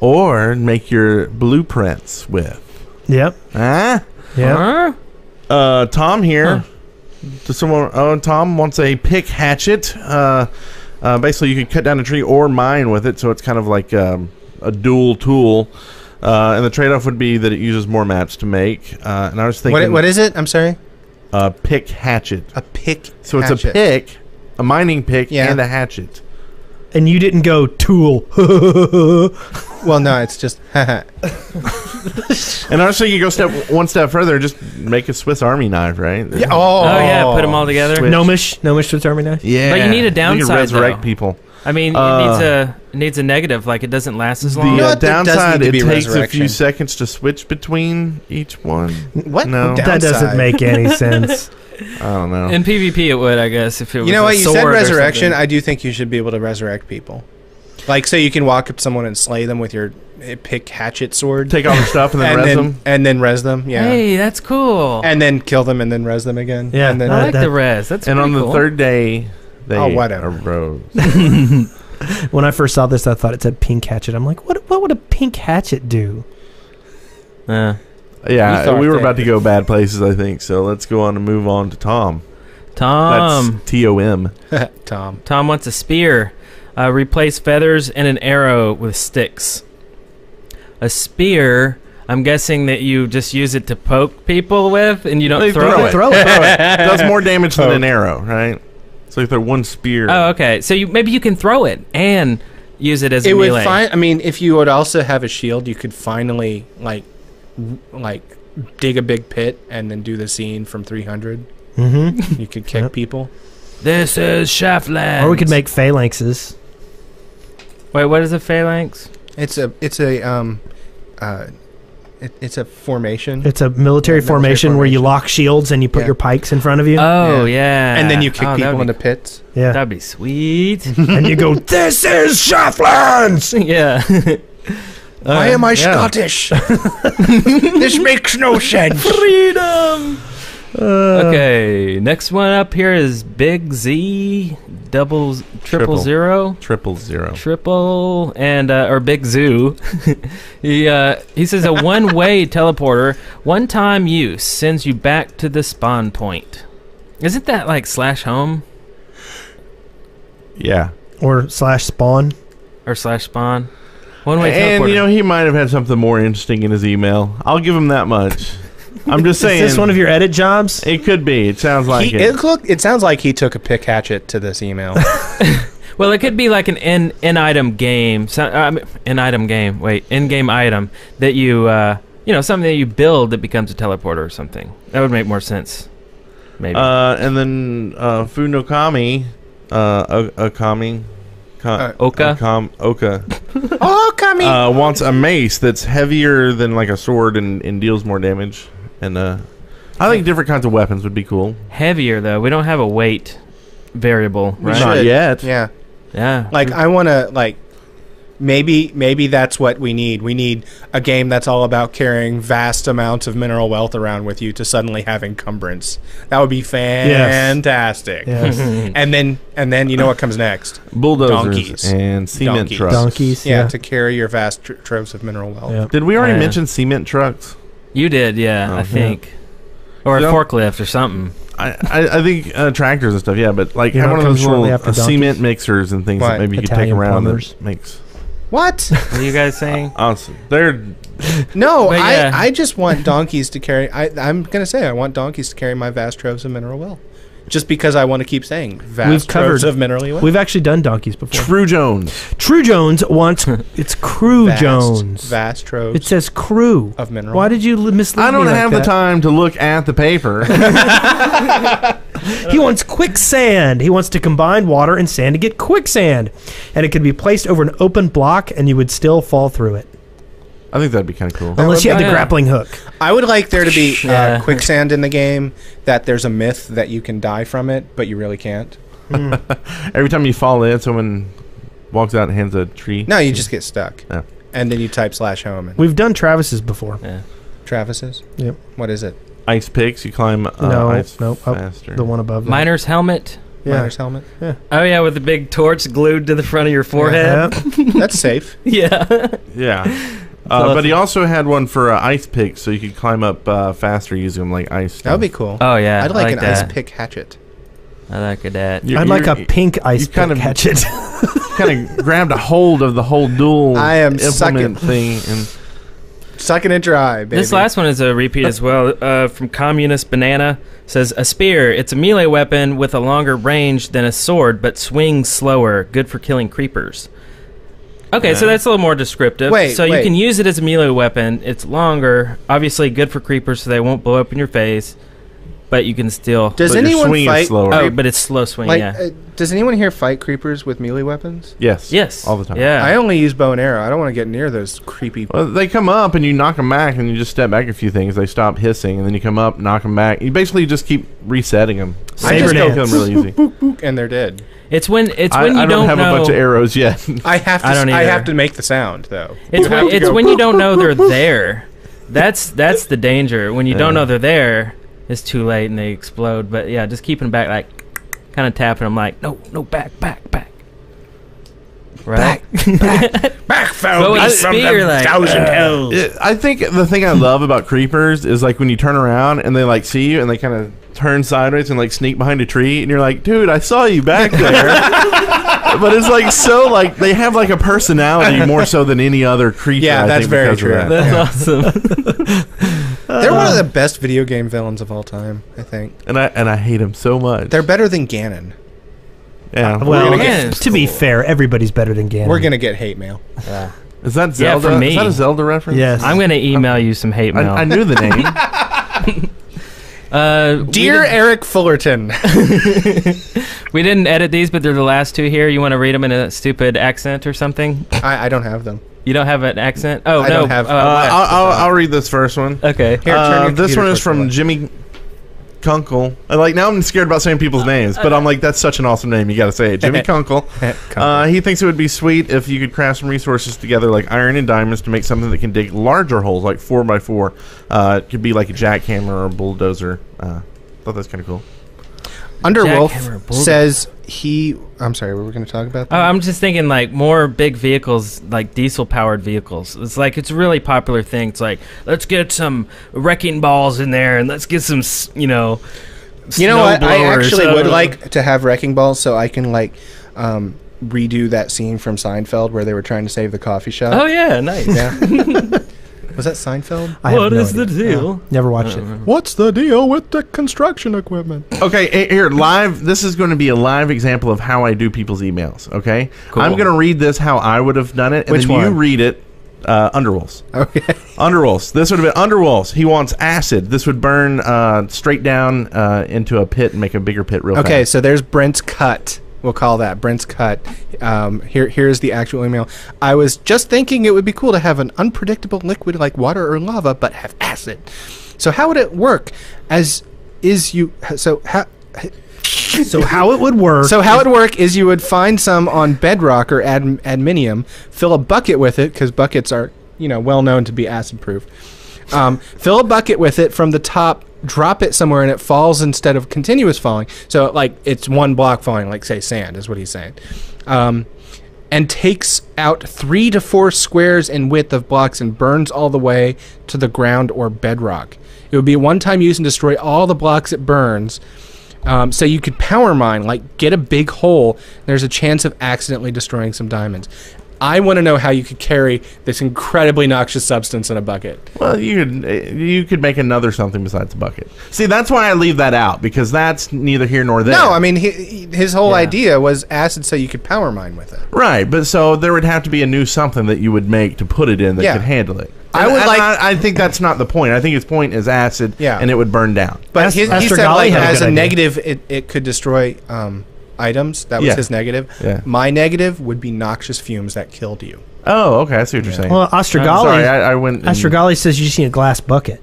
Or make your blueprints with. yep. Huh? Yeah. Huh? Uh, Tom here. Does someone? Oh, Tom wants a pick hatchet. Uh, uh, basically, you can cut down a tree or mine with it, so it's kind of like um, a dual tool. Uh, and the trade-off would be that it uses more mats to make. Uh, and I was thinking, What? What is it? I'm sorry. A pick hatchet. A pick. So it's a pick, a mining pick, Yeah. and a hatchet. And you didn't go tool. Well, no, it's just. And I was thinking, go step one step further, just make a Swiss Army knife, right? Yeah, oh. Oh yeah, put them all together. Switch. Gnomish, Gnomish with Army knife. Yeah, But you need a You can downside, resurrect though. people. I mean, Uh, it needs a it needs a negative. Like it doesn't last as long. The uh, what? There does downside, need to it takes a few seconds to switch between each one. What? No. That doesn't make any sense. I don't know. In PvP, it would, I guess, if it was. You know what? You said resurrection. I do think you should be able to resurrect people. Like, say you can walk up to someone and slay them with your pick hatchet sword, Take all their stuff and then and res then them. and then res them. Yeah, Hey, that's cool. and then kill them and then res them again. Yeah, and then I like that- the res. That's And on pretty the cool. third day, they Oh, whatever. arose. When I first saw this, I thought it said pink hatchet. I'm like, what? What would a pink hatchet do? Uh, Yeah, thought we were that- about to go bad places, I think. So let's go on and move on to Tom. Tom. That's T O M. Tom. Tom wants a spear. Uh, replace feathers and an arrow with sticks. A spear. I'm guessing that you just use it to poke people with, and you don't They throw, throw it. it. Throw it. Does more damage than an arrow, right? So if they're one spear. Oh, okay. So you maybe you can throw it and use it as a It would melee. find. I mean, if you would also have a shield, you could finally like, r- like, dig a big pit and then do the scene from 300. Mm-hmm. You could kick Yep. people. this is Shaftland. Or we could make phalanxes. Wait, what is a phalanx? It's a. It's a. Um. Uh. It, it's a formation. It's a military, Yeah, military formation, where you lock shields and you put Yeah. your pikes in front of you. Oh yeah. and then you kick Oh, people that'd into pits. yeah. That'd be sweet. and you go, "This is Shaftlands." yeah. Why am I yeah. Scottish? this makes no sense. Freedom. Uh, Okay, next one up here is Big Z double z- triple Triple. zero Triple zero. triple and uh, or Big Zoo. he uh, he says a one way teleporter, one time use sends you back to the spawn point. Isn't that like slash home Yeah. Or slash spawn. or slash spawn? One way And teleporter. you know he might have had something more interesting in his email. I'll give him that much. I'm just saying. Is this one of your edit jobs? It could be. It sounds like he, it. it look. It sounds like he took a pick hatchet to this email. Well, it could be like an in in item game, so, uh, I mean, in item game. Wait, in game item that you uh, you know something that you build that becomes a teleporter or something. That would make more sense. Maybe. Uh, and then uh, Funokami, uh, O- Okami, Ka- Uh, Oka? Okam- Oka, oh, uh, wants a mace that's heavier than like a sword and, and deals more damage. And uh, I think different kinds of weapons would be cool. Heavier though. We don't have a weight variable, right? Not yet. yeah. Yeah. Like I want to like maybe maybe that's what we need. We need a game that's all about carrying vast amounts of mineral wealth around with you to suddenly have encumbrance. That would be fantastic. Yes. And then and then you know what comes next? Bulldozers Donkeys. and cement Donkeys. trucks. Donkeys. Yeah, Yeah. to carry your vast tr- troves of mineral wealth. Yeah. Did we already Yeah. mention cement trucks? You did, yeah, Oh, I yeah. think. Or a Yeah. forklift or something. I, I, I think uh, tractors and stuff, yeah, but like You have one of those little after uh, cement mixers and things What? that maybe you Italian could take around plumbers. that makes. What? What are you guys saying? Awesome. They're No, But I. I just want donkeys to carry. I, I'm gonna say I want donkeys to carry my vast troves of mineral wealth, just because I want to keep saying vast We've troves covered- of mineral wealth. We've actually done donkeys before. True Jones. True Jones wants it's Crew vast, Jones. vast troves It says Crew. of mineral. Why did you mislead me? I don't me like have the that? time to look at the paper. He wants quicksand. He wants to combine water and sand to get quicksand, and it could be placed over an open block, and you would still fall through it I think that'd be kind of cool. unless you would had the yeah. grappling hook. I would like there to be uh, Yeah. quicksand in the game. That there's a myth that you can die from it, but you really can't. Every time you fall in, someone walks out and hands a tree. No, you just get stuck. Yeah. And then you type slash home and We've done Travis's before. Yeah. Travis's. Yep. What is it? Ice picks, you climb uh, No, ice no, up faster. The one above. that. Miner's helmet. Yeah. Miner's helmet. Oh yeah, with the big torch glued to the front of your forehead. Yeah. That's safe. Yeah. Yeah. Uh, but he also had one for uh, ice picks, so you could climb up uh, faster using them like ice. That would be cool. Oh yeah. I'd I like, an that. ice pick hatchet. I like that. You're- I'd like a pink ice you kind pick of- hatchet. kind of grabbed a hold of the whole dual I am implement sucking. thing, and Sucking it dry, baby. This last one is a repeat as well. Uh, from Communist Banana says a spear. It's a melee weapon with a longer range than a sword, but swings slower. Good for killing creepers. Okay, so that's a little more descriptive. Wait, so you wait. can use it as a melee weapon. It's longer, obviously good for creepers, so they won't blow up in your face. But you can still. Does But anyone swing is fight? slower. oh, but it's slow swing. like, yeah. uh, does anyone here fight creepers with melee weapons? yes, yes. all the time. Yeah. I only use bow and arrow. I don't want to get near those creepy. Well, they come up and you knock them back, and you just step back a few things. They stop hissing, and then you come up, knock them back. You basically just keep resetting them. I Saber just go. Kill them really easy. boop, boop, and they're dead. It's when it's I, when you I don't, have know. a bunch of arrows yet. I have to. I I, don't I have to make the sound though. It's when, it's when you don't know they're there. That's that's the danger. When you don't know they're there, it's too late and they explode. But yeah, just keeping back, like kind of tapping them, like no, no, back, back, back. Right. back Go with a spear, like thousand uh, hells. It- I think the thing I love about creepers is like when you turn around and they like see you and they kind of turn sideways and like sneak behind a tree and you're like, dude, I saw you back there. but it's like so like they have like a personality more so than any other creature. Yeah, I that's think, very true. that. That's awesome. They're one of the best video game villains of all time. I think And I and I hate him so much. they're better than Ganon. yeah. Well, gonna get- to be fair, everybody's better than Ganon. We're gonna get hate mail. is that Zelda? Yeah, Zelda? for me. Is that a Zelda reference? Yes. I'm gonna email you some hate mail. I knew the name. uh, Dear didn't- Eric Fullerton, we didn't edit these, but they're the last two here. You want to read them in a stupid accent or something? I, I don't have them. You don't have an accent? Oh I no. don't have- uh, Uh, I'll, I'll, I'll read this first one. okay. Here, Uh, this one is from left. Jimmy Kunkel. Uh, Like now, I'm scared about saying people's names, but I'm like, that's such an awesome name. You got to say it, Jimmy Kunkel. Uh, he thinks it would be sweet if you could craft some resources together, like iron and diamonds, to make something that can dig larger holes, like four by four. Uh, it could be like a jackhammer or a bulldozer. Uh, thought that's kind of cool. Underwolf says he. I'm sorry, we were going to talk about that. I'm just thinking like more big vehicles, like diesel powered vehicles. It's like it's a really popular thing. It's like let's get some wrecking balls in there and let's get some, you know. you know what? I actually would Uh, like to have wrecking balls so I can like um, redo that scene from Seinfeld where they were trying to save the coffee shop. Oh yeah, nice. yeah. Was that Seinfeld? I have What no is the idea. deal? Never watched it. What's the deal with the construction equipment? Okay, eh, here live. This is going to be a live example of how I do people's emails. Okay, Cool. I'm going to read this how I would have done it, and Which then you one? read it. Uh, Underwolves. Okay. Underwolves. This would have been Underwolves. He wants acid. This would burn uh, straight down uh, into a pit and make a bigger pit real quick. Okay, fast. so there's Brent's cut. We'll call that Brent's cut. Um, here, here's the actual email. I was just thinking it would be cool to have an unpredictable liquid like water or lava, but have acid. So how would it work? As is you so how So how it would work? so how it would work is you would find some on bedrock or ad, adminium, fill a bucket with it because buckets are you know well known to be acid proof. Um, fill a bucket with it from the top, drop it somewhere, and it falls instead of continuous falling. So like it's one block falling, like say sand is what he's saying, um, and takes out three to four squares in width of blocks and burns all the way to the ground or bedrock. It would be a one-time use and destroy all the blocks it burns. Um, so you could power mine, like get a big hole. There's a chance of accidentally destroying some diamonds. I want to know how you could carry this incredibly noxious substance in a bucket. Well, you could eh, you could make another something besides a bucket. See, that's why I leave that out because that's neither here nor there. No, I mean he, he- his whole Yeah. idea was acid, so you could power mine with it. right, but so there would have to be a new something that you would make to put it in that Yeah. could handle it. I would and like- I, I think that's not the point. I think his point is acid, Yeah. and it would burn down. But Ast- his, he said like had a as a idea. negative, it, it could destroy um, items. That was Yeah. his negative. Yeah. My negative would be noxious fumes that killed you. Oh, okay, I see what you're saying. well, I'm sorry, Ostrogali, I, I went. and- Astrogali says you just need a glass bucket,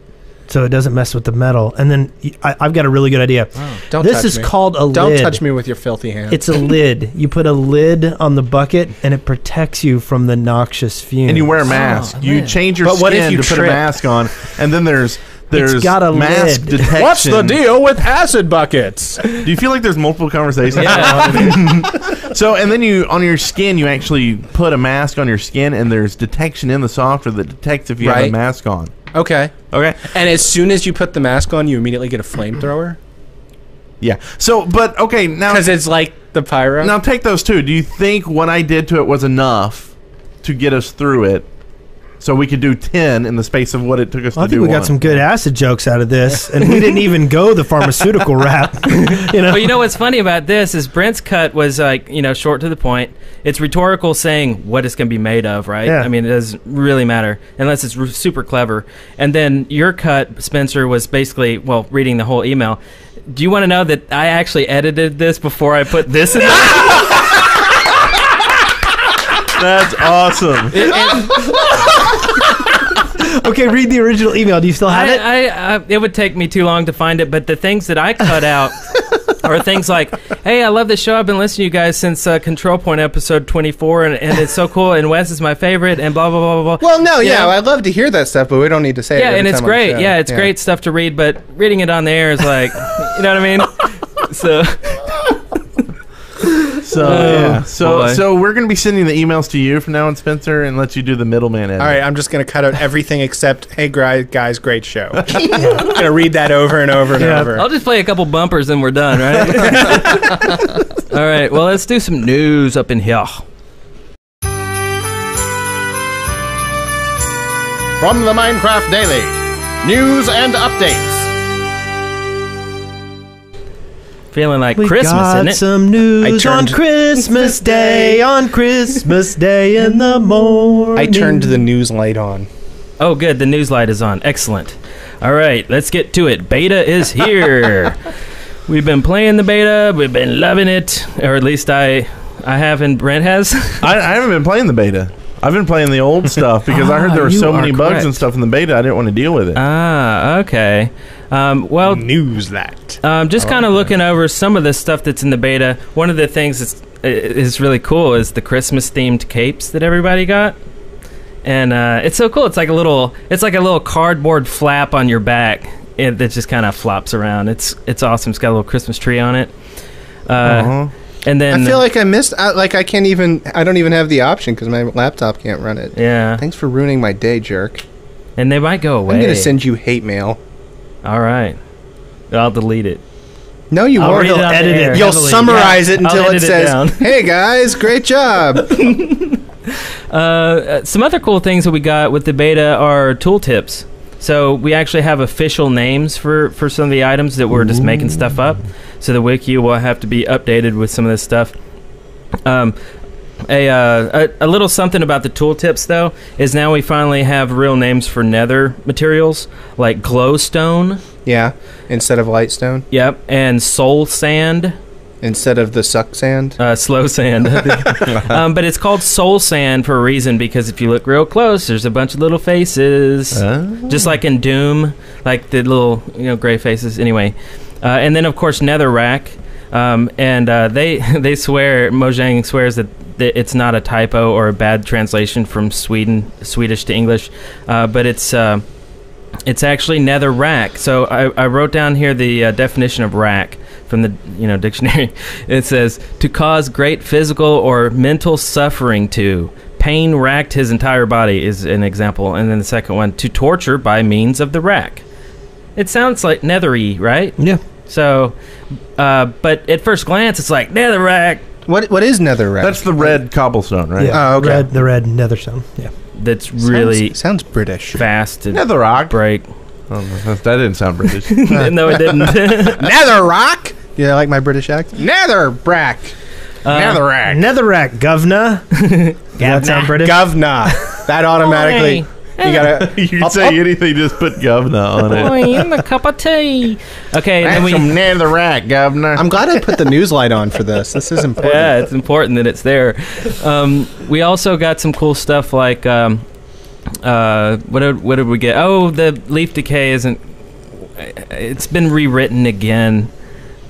so it doesn't mess with the metal. And then y- I, have got a really good idea. Oh, don't this touch is me. called a lid. Don't lid. touch me with your filthy hand. It's a lid. You put a lid on the bucket, and it protects you from the noxious fumes. and you wear a mask. Oh, you change your But what if you to put a trip? mask on, and then there's there's got a mask lid. detection. What's the deal with acid buckets? Do you feel like there's multiple conversations? Yeah. So, and then you on your skin, you actually put a mask on your skin, and there's detection in the software that detects if you have a mask on. okay. Okay. And as soon as you put the mask on, you immediately get a flamethrower Yeah. So, but okay, now because it's like the pyro. now take those two. Do you think what I did to it was enough to get us through it? So we could do ten in the space of what it took us I to think do. we got one? some good acid jokes out of this, and we didn't even go the pharmaceutical route. you know, But you know what's funny about this is Brent's cut was like you know short to the point. It's rhetorical, saying what it's going to be made of, right? Yeah. I mean, it doesn't really matter unless it's r- super clever. And then your cut, Spencer, was basically well reading the whole email. Do you want to know that I actually edited this before I put this in there? That's awesome. okay, read the original email. Do you still have it? I, I, I, it would take me too long to find it, but the things that I cut out are things like, "Hey, I love this show. I've been listening to you guys since uh, Control Point episode 24, and, and it's so cool. And Wes is my favorite, and blah blah blah blah blah." Well, no, You yeah, know? I'd love to hear that stuff, but we don't need to say it. yeah, every and it's time on the great. Yeah, it's great stuff to read, but reading it on the air is like, you know what I mean? So So Oh, yeah, so boy. so we're gonna be sending the emails to you from now on, Spencer, and let you do the middleman edit. All right, I'm just gonna cut out everything except "Hey, gri- guys, great show." I'm gonna read that over and over and Yeah. over. I'll just play a couple bumpers and we're done, right? All right. Well, let's do some news up in here. From the Minecraft Daily, news and updates. Feeling like We Christmas, got isn't it? some news I on turned- Christmas Day, on Christmas Day in the morning. I turned the news light on. Oh, good. The news light is on. Excellent. All right, let's get to it. Beta is here. We've been playing the beta. We've been loving it, or at least I, I have, and Brent has. I, I haven't been playing the beta. I've been playing the old stuff because I heard Ah, there were so are many bugs and stuff in the beta. I didn't want to deal with it. ah, okay. Um, well, News that. Um, just kind of looking over some of the stuff that's in the beta. One of the things that's is really cool is the Christmas themed capes that everybody got, and uh, it's so cool. It's like a little, it's like a little cardboard flap on your back it, that just kind of flops around. It's it's awesome. It's got a little Christmas tree on it. Uh, Uh-huh. And then I feel like I missed. I, like I can't even. I don't even have the option because my laptop can't run it. yeah, Thanks for ruining my day, jerk. and they might go away. I'm gonna send you hate mail. All right, I'll delete it. No, you I'll won't. read it on the edit it. You'll heavily. summarize Yeah, it until it says. "Hey guys, great job." Uh, some other cool things that we got with the beta are tooltips. So we actually have official names for, for some of the items that we're just making stuff up. So the wiki will have to be updated with some of this stuff. Um, a, uh, a a little something about the tooltips though is now we finally have real names for nether materials like glowstone, yeah, instead of lightstone, yep, and soul sand. instead of the suck sand. Uh, slow sand. um, but it's called soul sand for a reason because if you look real close, there's a bunch of little faces, Uh, just like in Doom, like the little you know gray faces. Anyway, uh, and then of course Netherrack, um, and uh, they they swear Mojang swears that, that it's not a typo or a bad translation from Sweden Swedish to English, uh, but it's. Uh, it's actually nether rack. So I, I wrote down here the uh, definition of rack from the you know dictionary. It says to cause great physical or mental suffering to. Pain racked his entire body is an example, and then the second one to torture by means of the rack. It sounds like nethery, right? Yeah. So, uh, but at first glance, it's like nether rack. What what is netherrack? that's the red cobblestone, right? Yeah. Oh, okay. Red, the red netherstone. Yeah. That's really sounds, British. fast to Netherrock. break. Oh, that that didn't sound British. no, it didn't. Netherrock. Yeah, I like my British accent. Netherrack. Uh, Netherrack. Netherrack, govna. Does that sound British? Govna. That automatically. You gotta. you can Up, say up. anything, just put governor on it. Boy, and a cup of tea. Okay, and then That's we. some netherrack, governor. I'm glad I put the news light on for this. This is important. Yeah, it's important that it's there. Um, we also got some cool stuff like um, uh, what did what did we get? Oh, the leaf decay isn't. It's been rewritten again.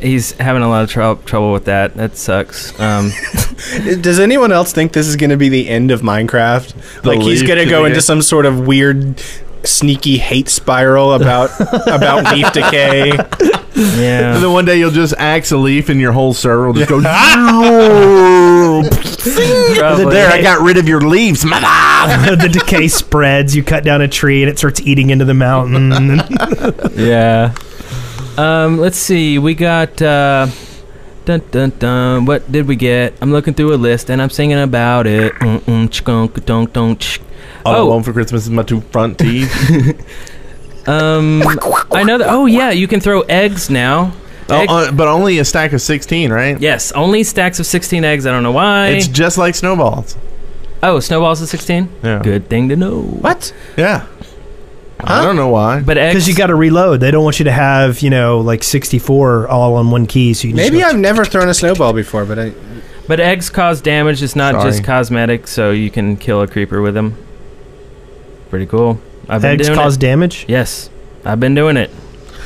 He's having a lot of trou- trouble with that. That sucks. Um, Does anyone else think this is going to be the end of Minecraft? The like he's going to go decay? into some sort of weird, sneaky hate spiral about about leaf decay. yeah. And then one day you'll just axe a leaf and your whole server will just go. Probably. there, I got rid of your leaves, mother. the decay spreads. You cut down a tree and it starts eating into the mountain. Yeah. Um, let's see. We got uh, dun dun dun. What did we get? I'm looking through a list and I'm singing about it. Dunk, ch. All I Oh. want for Christmas is my two front teeth. Um, I know that. Oh yeah, you can throw eggs now. Egg- oh, uh, but only a stack of sixteen, right? yes, only stacks of 16 eggs. I don't know why. It's just like snowballs. oh, snowballs of 16. Yeah. Good thing to know. What? Yeah. I don't know why. But eggs. Because you got to reload. They don't want you to have, you know, like 64 all on one key. So you Maybe just I've never thrown a snowball before, but I. But eggs cause damage. It's not Sorry. just cosmetic, so you can kill a creeper with them. Pretty cool. I've been eggs doing cause it. damage. Yes, I've been doing it.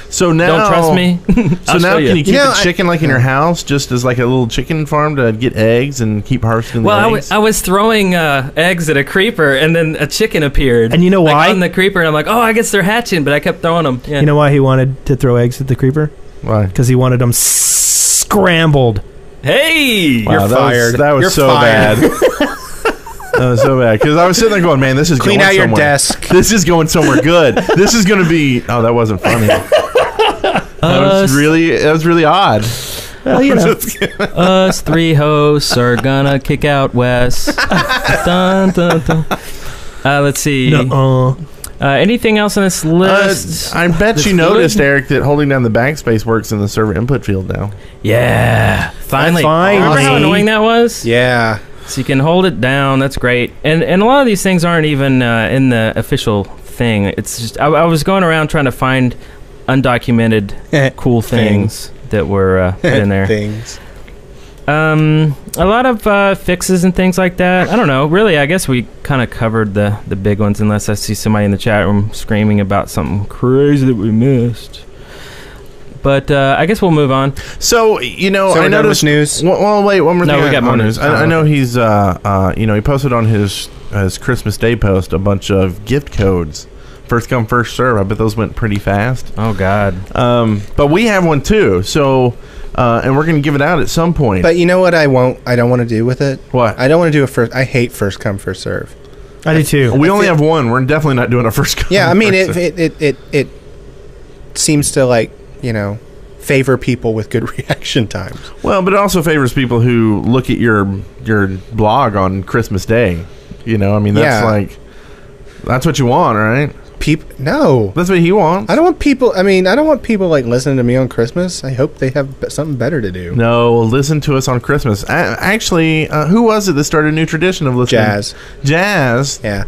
So now, Don't trust me? So I'll now, show can you keep You know, the chicken like in your house, just as like a little chicken farm to get eggs and keep harvesting Well, the I, w- eggs? I was throwing uh, eggs at a creeper, and then a chicken appeared. And you know like, why? on the creeper, and I'm like, oh, I guess they're hatching, but I kept throwing them. Yeah. You know why he wanted to throw eggs at the creeper? Why? Because he wanted them scrambled. hey, Wow, You're that was- fired. that was You're so fired. bad. that was so bad because I was sitting there going, "Man, this is Clean going out your desk. This is going somewhere good. this is going to be." Oh, that wasn't funny. That was really that was really odd. Well, you know. us three hosts are gonna kick out Wes. dun, dun, dun. Uh, let's see. Nuh-uh. Uh, anything else on this Uh, list? I bet That's you good. noticed, Eric, that holding down the backspace works in the server input field now. yeah, finally. Finally. Remember how annoying that was? Yeah. So you can hold it down. That's great. And and a lot of these things aren't even uh, in the official thing. It's just I, I was going around trying to find undocumented cool things that were uh, put in there. Things. Um, a lot of uh, fixes and things like that. I don't know. Really, I guess we kind of covered the the big ones. Unless I see somebody in the chat room screaming about something crazy that we missed. But uh, I guess we'll move on. So you know, So I noticed. news? Well, well, wait, one more No, thing. we got more news. news. I, I know he's, uh, uh, you know, he posted on his his Christmas Day post a bunch of gift codes. First come, first serve. I bet those went pretty fast. Oh God. Um, but we have one too. So, uh, and we're gonna give it out at some point. But you know what I won't I don't want to do with it? what? I don't want to do a first I hate first come first serve. I do too. we only feel- have one. We're definitely not doing a first come. Yeah, I mean first it serve. it, it it it seems to like, you know, favor people with good reaction times. Well, but it also favors people who look at your your blog on Christmas Day. You know, I mean, that's Yeah. like that's what you want, right? Peop no. That's what he wants. I don't want people I mean, I don't want people like listening to me on Christmas. I hope they have b- something better to do. No, listen to us on Christmas. A- actually, uh, who was it that started a new tradition of listening? Jazz. Jazz Yeah.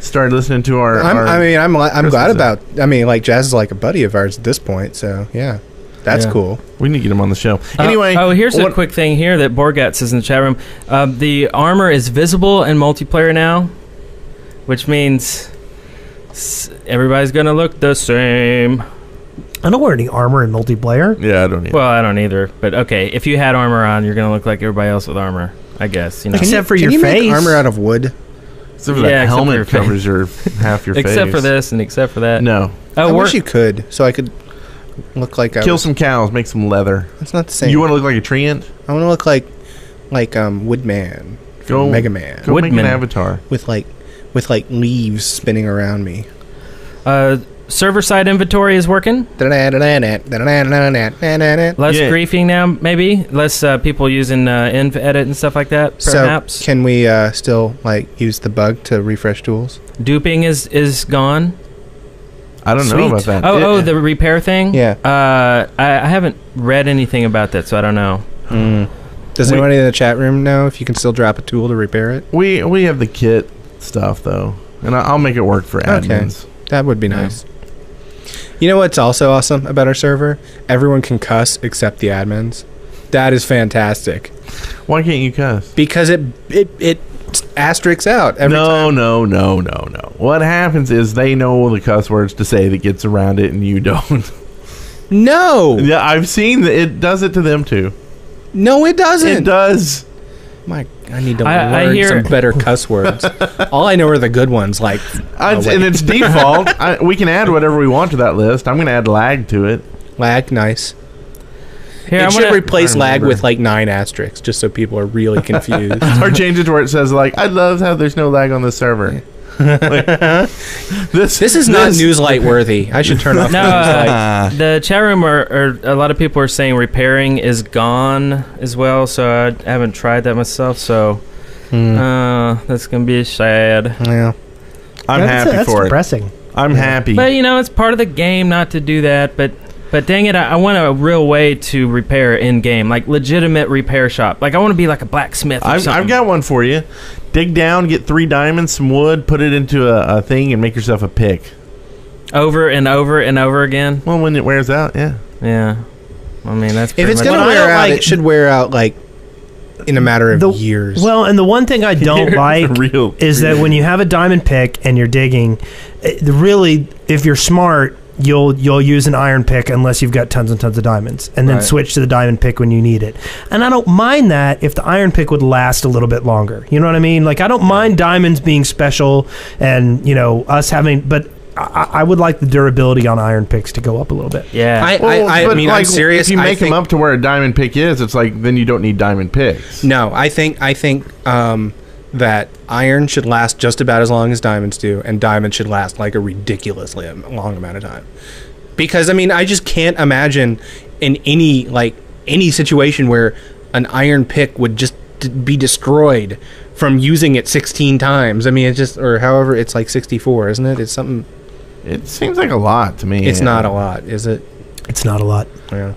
started listening to our. I'm, our I mean, I'm li- I'm glad about. I mean, like Jazz is like a buddy of ours at this point, so yeah, that's Yeah. cool. we need to get him on the show. Uh, Anyway, oh, here's a quick thing here that Borgat says in the chat room. Um, the armor is visible in multiplayer now, which means s- everybody's gonna look the same. I don't wear any armor in multiplayer. Yeah, I don't need. Well, I don't either, but okay. If you had armor on, you're gonna look like everybody else with armor. I guess you know. Except for Can your you face. make armor out of wood? except for yeah, that except for helmet your face. covers your half your except face. Except for this and except for that. No, Oh, I wish you could, so I could look like I kill was- some cows, make some leather. That's not the same. You want to look like a treant? I want to look like like um Woodman from Go- Mega Man Go make an avatar. with like with like leaves spinning around me. uh, server side inventory is working. So Less Yeah. griefing now, maybe less uh, people using uh, inv edit and stuff like that. Perhaps can we uh, still like use the bug to refresh tools? duping is is gone. I don't know about that. Oh, oh, the repair thing. Yeah. Uh, I, I haven't read anything about that, so I don't know. Does We- anybody in the chat room know if you can still drop a tool to repair it? we we have the kit stuff though, and I, I'll make it work for admins. Okay. That would be Yeah. nice. You know what's also awesome about our server? Everyone can cuss except the admins. That is fantastic Why can't you cuss? because it it it asterisks out every no, time. no, no, no, no. What happens is they know the cuss words to say that gets around it, and you don't. No, yeah, I've seen that it does it to them too. no, it doesn't. It does. My, I need to I- I learn hear- some better cuss words. All I know are the good ones, like I, Oh, and it's default. I, we can add whatever we want to that list. I'm going to add lag to it. lag. Nice. Here, it I'm should gonna, replace lag remember. with like nine asterisks, just so people are really confused. or change it to where it says like, "I love how there's no lag on the server." Like, this this is not newslight worthy. I should turn off No, newslight. uh, the chat room are, are a lot of people are saying repairing is gone as well. So I haven't tried that myself. So Hmm. uh, that's gonna be sad. yeah. I'm that's, happy that's for depressing. it. I'm happy. But you know, it's part of the game not to do that. But but dang it, I, I want a real way to repair in game, like legitimate repair shop. Like I want to be like a blacksmith. Or I've, something. I've got one for you. Dig down, get three diamonds, some wood, put it into a, a thing, and make yourself a pick. over and over and over again. Well, when it wears out, yeah. Yeah, I mean that's If it's much- gonna wear out, like- it should wear out like in a matter of The- years. Well, and the one thing I don't like real is that when you have a diamond pick and you're digging, it, really, if you're smart, you'll you'll use an iron pick unless you've got tons and tons of diamonds, and then Right. switch to the diamond pick when you need it. And I don't mind that if the iron pick would last a little bit longer. You know what I mean? Like I don't mind diamonds being special, and you know us having, but I, I would like the durability on iron picks to go up a little bit. Yeah. I, Well, I, I but, mean, like, I'm serious. If you I make them up to where a diamond pick is, it's like then you don't need diamond picks. No, I think I think um, that iron should last just about as long as diamonds do, and diamonds should last like a ridiculously long amount of time. Because I mean, I just can't imagine in any like any situation where an iron pick would just be destroyed from using it 16 times. I mean, it's just or however it's like 64, isn't it? It's something. It seems like a lot to me. It's not a lot, is it? It's not a lot. Yeah.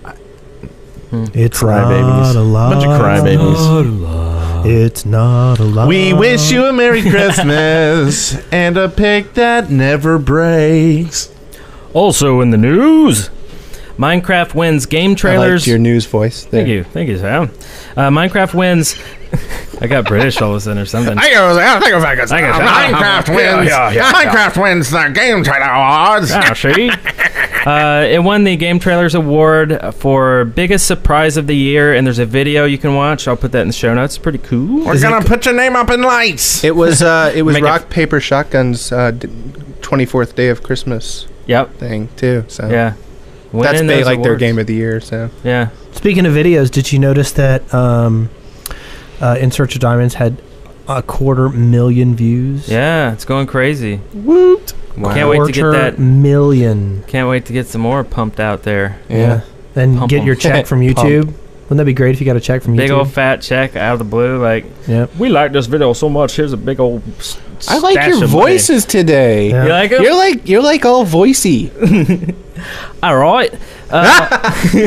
It's Crybabies. not a lot. Bunch of crybabies. It's not a lot. We wish you a Merry Christmas and a pick that never breaks. Also in the news, Minecraft wins game I trailers. liked your news voice. There. Thank you, thank you, Sam. Uh, Minecraft wins. I got British all of a sudden or something. I go, I think I got I got- Minecraft wins. Yeah, yeah, yeah, Minecraft wins the game trailer awards. Ah, see? Uh, it won the Game Trailers Award for biggest surprise of the year, and there's a video you can watch. I'll put that in the show notes. Pretty cool. We're gonna put your name up in lights. It was uh, it was Make it- rock paper shotguns uh, twenty fourth day of Christmas Yep. thing too. So Yeah. that's Winning ba- those like their game of the year. So Yeah. Speaking of videos, did you notice that um, uh, In Search of Diamonds had a quarter million views? Yeah, it's going crazy. Woot! Can't wait to get that. million. Can't wait to get some more pumped out there. yeah. And Pump get 'em. your check from Pump. YouTube. Wouldn't that be great if you got a check from Big YouTube? Big old fat check out of the blue, like Yep. we like this video so much. Here's a big old. S- I like your of money." voices today. Yeah. You like it? You're like you're like all voicey. All right.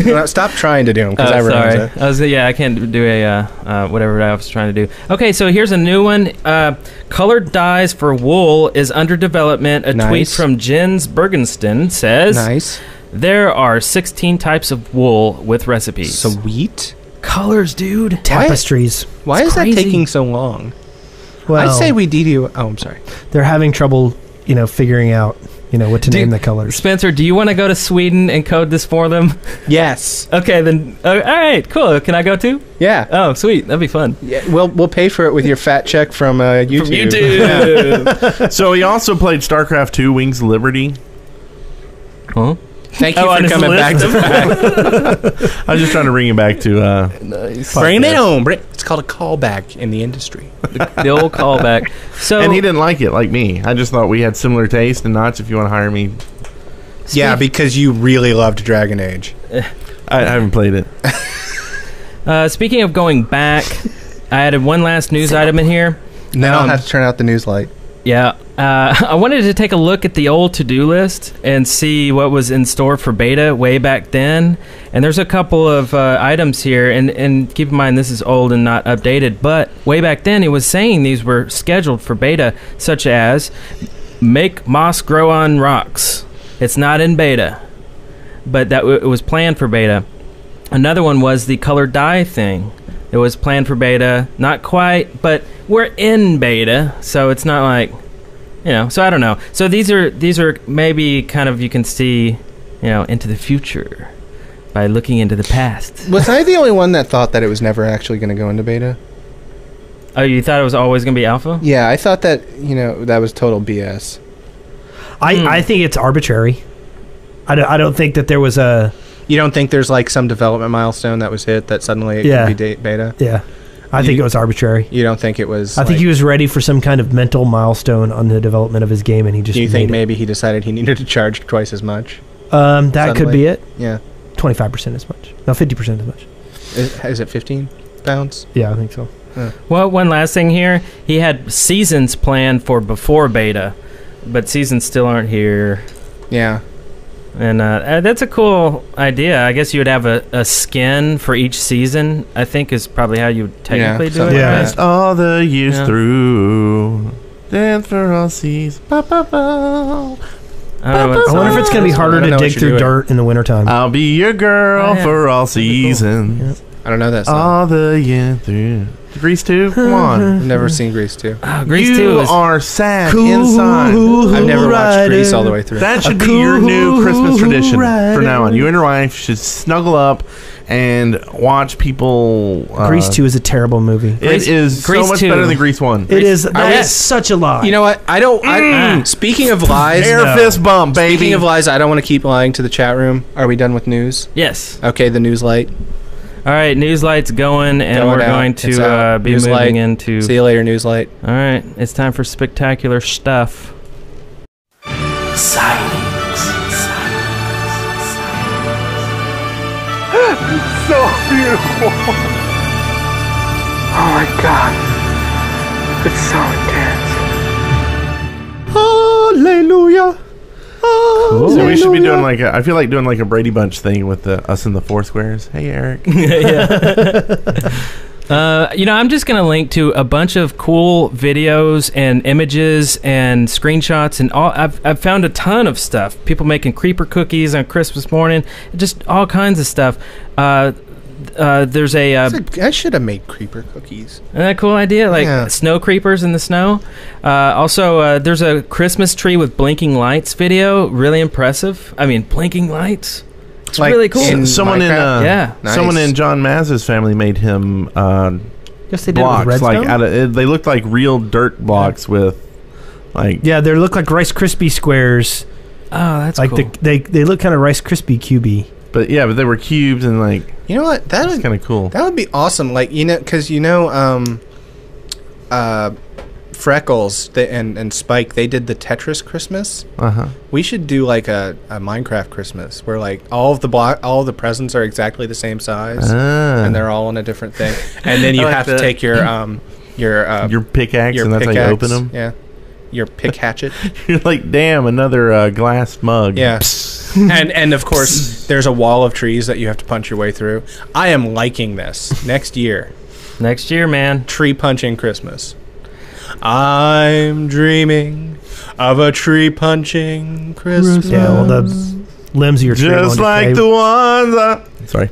No, Stop trying to do them because Oh, I sorry. ruined it. I was yeah. I can't do a uh, uh, whatever I was trying to do. Okay, so here's a new one. Uh, colored dyes for wool is under development. A tweet from Jens Bergensten says Nice, there are 16 types of wool with recipes. sweet. colors, dude. Tapestries. Why It's is crazy. that taking so long? Well, I'd say we DD. Oh, I'm sorry. they're having trouble, you know, figuring out, you know, what to Do- name the colors. Spencer, do you want to go to Sweden and code this for them? Yes. okay, then. Uh, all right, cool. Can I go too? Yeah. Oh, sweet. That'd be fun. yeah. We'll we'll pay for it with your fat check from uh, YouTube. From YouTube. So he also played StarCraft 2 Wings of Liberty. huh? Thank you Oh, on for his coming back list. to back. I was just trying to bring it back to. Uh, Bring it home. Bring- It's called a callback in the industry. the old callback. So and he didn't like it like me. I just thought we had similar taste. And knots. if you want to hire me, Yeah, because you really loved Dragon Age. I, I haven't played it. Uh, speaking of going back, I added one last news item in here. Then Um, I'll have to turn out the news light. Yeah, uh, I wanted to take a look at the old to-do list and see what was in store for beta way back then. And there's a couple of uh, items here, and and keep in mind this is old and not updated. But way back then, it was saying these were scheduled for beta, such as make moss grow on rocks. It's not in beta, but that it was planned for beta. Another one was the color dye thing. It was planned for beta, not quite, but we're in beta, so it's not like, you know. So I don't know. So these are these are maybe kind of you can see, you know, into the future by looking into the past. Was I the only one that thought that it was never actually going to go into beta? Oh, you thought it was always gonna be alpha? Yeah, I thought that you know that was total BS. I, Hmm. I think it's arbitrary. I don't, I don't think that there was a You don't think there's like some development milestone that was hit that suddenly it Yeah. could be da- beta? yeah. I You- think it was arbitrary. You don't think it was? I think like- he was ready for some kind of mental milestone on the development of his game, and he just. Do you think made maybe he decided he needed to charge twice as much? it. Um, that could be it. Yeah. Twenty five percent as much. No, fifty percent as much. Is, is it 15 pounds? Yeah, I think so. Well, one last thing here. He had seasons planned for before beta, but seasons still aren't here. Yeah. And uh, uh, that's a cool idea. I guess you would have a, a skin for each season. I think is probably how you would technically do it. something Yeah. right? Dance all the years Yeah. through. Dance for all seasons. Ba, ba, ba. I, don't know what I wonder if it's going to be harder I don't to know dig what through you're doing. dirt in the wintertime. I'll be your girl Oh, yeah. for all That'd cool. seasons. I don't know that song. All the year through. Grease 2? Come on. I've never seen Grease 2. Oh, Grease you 2 is are sad Cool inside. I've never watched Rider. Grease all the way through. That should A be your new Christmas tradition rider. from now on. You and your wife should snuggle up and watch people. Uh, Grease 2 is a terrible movie. Grease- It is Grease so much 2. better than Grease 1. It is. That I is was- such a lie. You know what? I don't. I, Mm. Speaking of lies, Air No. fist bump, baby. speaking of lies, I don't want to keep lying to the chat room. Are we done with news? yes. Okay, the news light. All right, news lights going, and Going we're out. going to uh, be News moving light. into. See you later, news light. All right, it's time for spectacular stuff. Sightings. Sightings. so beautiful. Oh my God, it's so intense. Hallelujah. So we should be doing like a, I feel like doing like a Brady Bunch thing with the us in the four squares. Hey Eric, Uh, you know, I'm just going to link to a bunch of cool videos and images and screenshots and all. I've, I've found a ton of stuff. People making creeper cookies on Christmas morning, just all kinds of stuff. Uh, uh, there's a uh, I should have made creeper cookies. Isn't that a cool idea? Like Yeah. snow creepers in the snow. Uh, also, uh, there's a Christmas tree with blinking lights video. Really impressive. I mean, blinking lights. It's Like really cool. in someone in Minecraft? uh, yeah. Nice. someone in John Maz's family made him uh, Yes, they did blocks redstone. like out of it, they looked like real dirt blocks with like yeah, they look like Rice Krispie squares. Oh, that's like cool. the, they they look kind of Rice Krispie cubey. But yeah, but they were cubes and like You know what? That it's would kind of cool. that would be awesome. Like you know, because you know, um, uh, Freckles th- and and Spike they did the Tetris Christmas. Uh huh. We should do like a, a Minecraft Christmas where like all of the block all of the presents are exactly the same size Ah. and they're all on a different thing. And then you I like have that. to take your um your uh, your pickaxe and that's how you open them. Yeah. Your pick hatchet. You're like, damn, another uh, glass mug. Yeah. and and of course there's a wall of trees that you have to punch your way through. I am liking this. Next year, Next year, man. tree punching Christmas. I'm dreaming of a tree punching Christmas. Yeah, well, the limbs of your tree Just won't like decay. the ones. I- Sorry.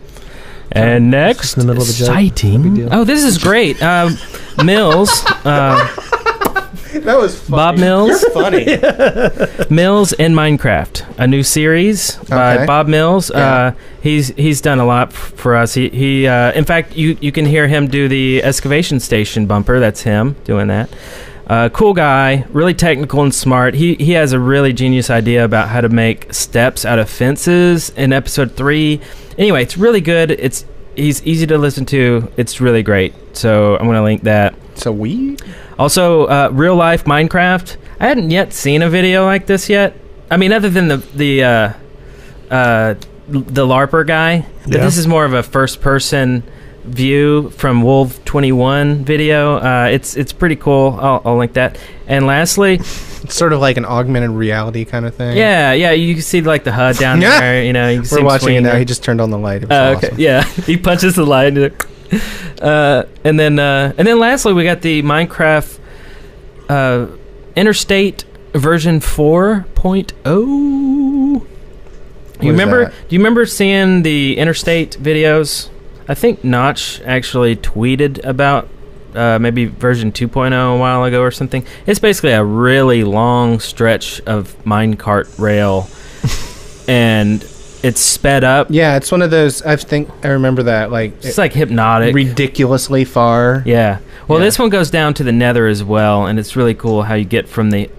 And next, in the middle of a joke. exciting. No big deal. Oh, this is great. Um, Mills, uh, That was funny. Bob Mills? You're funny. Mills in Minecraft, a new series by Okay. Bob Mills. Uh, he's he's done a lot f- for us. He he. Uh, in fact, you you can hear him do the excavation station bumper. That's him doing that. Uh, cool guy, really technical and smart. He he has a really genius idea about how to make steps out of fences in episode three. Anyway, it's really good. It's he's easy to listen to. It's really great. So I'm gonna link that. so we Also, uh, real life Minecraft. I hadn't yet seen a video like this yet. I mean, other than the the uh, uh, the LARPer guy, but Yeah. this is more of a first person view from Wolf Twenty One video. Uh, it's it's pretty cool. I'll, I'll link that. And lastly, it's sort of like an augmented reality kind of thing. yeah, yeah, you can see like the HUD down Yeah. there. You know, you can see We're watching it now. there. He just turned on the light. It was Uh, awesome. okay, yeah, he punches the light. Uh, and then, uh, and then, lastly, we got the Minecraft uh, Interstate version 4.0. What You remember? that? Do you remember seeing the Interstate videos? I think Notch actually tweeted about uh, maybe version 2.0 a while ago or something. It's basically a really long stretch of minecart rail, and it's sped up. Yeah, it's one of those. I think I remember that. Like, It's like hypnotic. ridiculously far. yeah. Well, Yeah. this one goes down to the Nether as well, and it's really cool how you get from the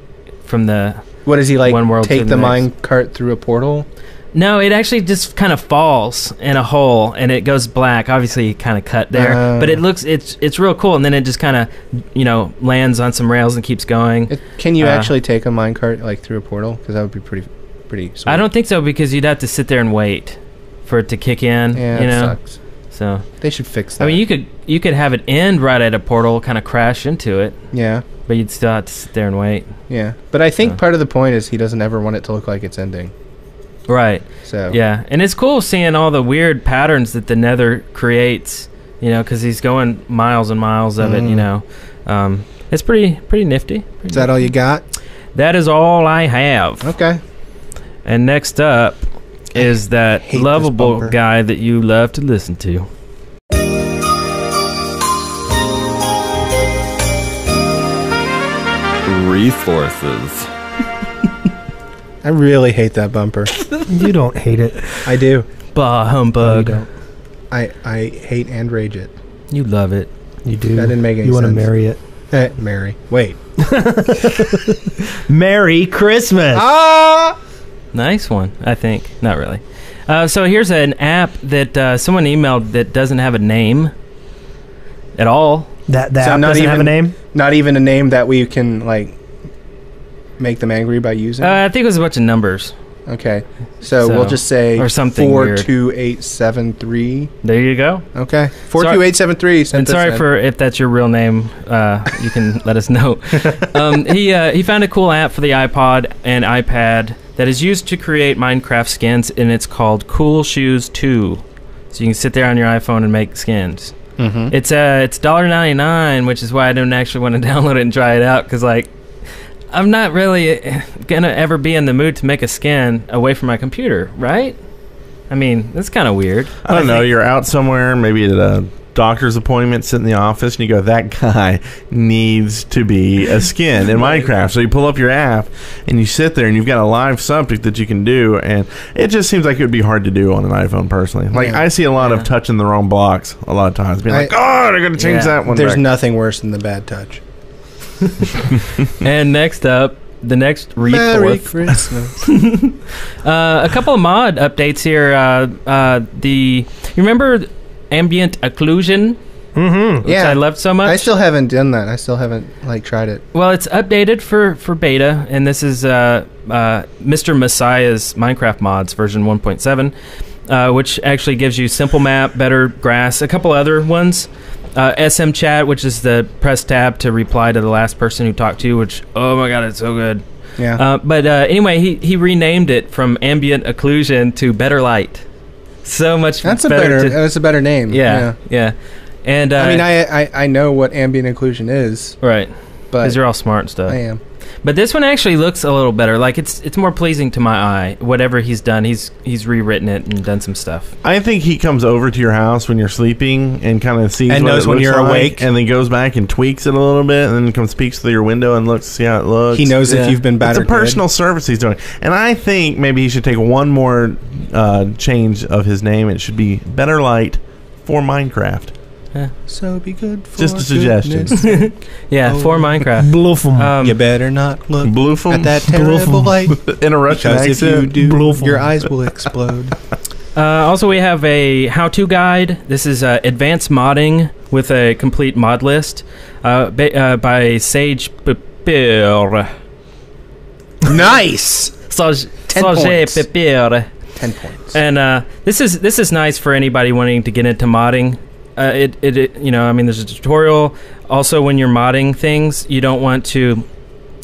from the. What does he like? One world to take the the next. mine cart through a portal. No, it actually just kind of falls in a hole, and it goes black. Obviously, kind of cut there, Oh. but it looks it's it's real cool, and then it just kind of you know lands on some rails and keeps going. It, can you Uh, actually take a mine cart like through a portal? Because that would be pretty, pretty. Sweet. I don't think so because you'd have to sit there and wait for it to kick in. Yeah, you it know, sucks. so They should fix that. I mean, you could you could have it end right at a portal, kind of crash into it, yeah, but you'd still have to sit there and wait. yeah. But I think So. part of the point is he doesn't ever want it to look like it's ending. Right. So Yeah, and it's cool seeing all the weird patterns that the Nether creates. You know, because he's going miles and miles of it. You Mm. know, um, it's pretty pretty nifty. Pretty is that all you got? That is all I have. Okay. And next up is that lovable guy that you love to listen to. Resources. I really hate that bumper. you don't hate it. I do. Bah humbug. No, I I hate and rage it. You love it. You do. That didn't make any you sense. You want to marry it. Eh, Wait. Merry Christmas. Ah! Nice one, I think. Not really. Uh, so here's an app that uh, someone emailed that doesn't have a name at all. that that So app not doesn't have a even- name. Not even a name that we can like make them angry by using. Uh, I think it was a bunch of numbers. okay. So, so- we'll just say or something four weird. two eight seven three. There you go. Okay. Four two eight seven three. And sorry for if that's your real name. Uh, you can let us know. Um, he uh, he found a cool app for the iPod and iPad that is used to create Minecraft skins, and it's called Cool Shoes Two. So you can sit there on your iPhone and make skins. Mm-hmm. It's uh it's $1.99, which is why I don't actually want to download it and try it out because like I'm not really uh, gonna ever be in the mood to make a skin away from my computer, right? I mean, that's kind of weird. I don't know. You're out somewhere, maybe at a doctor's appointment, sit in the office, and you go, "That guy needs to be a skin in Minecraft." So you pull up your app and you sit there, and you've got a live subject that you can do, and it just seems like it would be hard to do on an iPhone, personally. Like Yeah. I see a lot Yeah. of touching the wrong blocks a lot of times, being I- like, "God, I got to change Yeah. that one." There's back." nothing worse than the bad touch. And next up, the next Merry. Christmas. Uh, a couple of mod updates here. Uh, uh, the you remember ambient occlusion, Mm-hmm. which Yeah. I loved so much. I still haven't done that. I still haven't like tried it. Well, it's updated for for beta, and this is uh, uh, Mr. Messiah's Minecraft mods version 1.7, uh, which actually gives you simple map, better grass, a couple other ones. Uh, SM chat, which is the press tab to reply to the last person who talked to you, which oh my god, it's so good. Yeah. Uh, but uh, anyway, he he renamed it from ambient occlusion to better light. So much that's a better. better. to- that's a better name. yeah, yeah, And uh, I mean, I, I I know what ambient occlusion is, right but because you're all smart and stuff. I am. But this one actually looks a little better. Like it's it's more pleasing to my eye. Whatever he's done, he's he's rewritten it and done some stuff. I think he comes over to your house when you're sleeping and kind of sees And what knows it when looks you're like, awake. and then goes back and tweaks it a little bit, and then comes peeks through your window and looks see how it looks. He knows Yeah. if you've been bad It's or a personal service he's doing, and I think maybe he should take one more uh, change of his name. It should be Better Light for Minecraft. Good. So be good. For Just a suggestion. Yeah, Oh. for Minecraft. Bluff 'em. Um, you better not look Bluefum at that terrible light in a Russian because if you accent. do, Bluffum. your eyes will explode. Uh, also, we have a how-to guide. This is uh, advanced modding with a complete mod list uh, ba- uh, by Sage Pepper. nice. Sage Ten Sage points. Pepper. Ten points. And uh, this is this is nice for anybody wanting to get into modding. Uh, it, it, it you know I mean there's a tutorial. Also, when you're modding things, you don't want to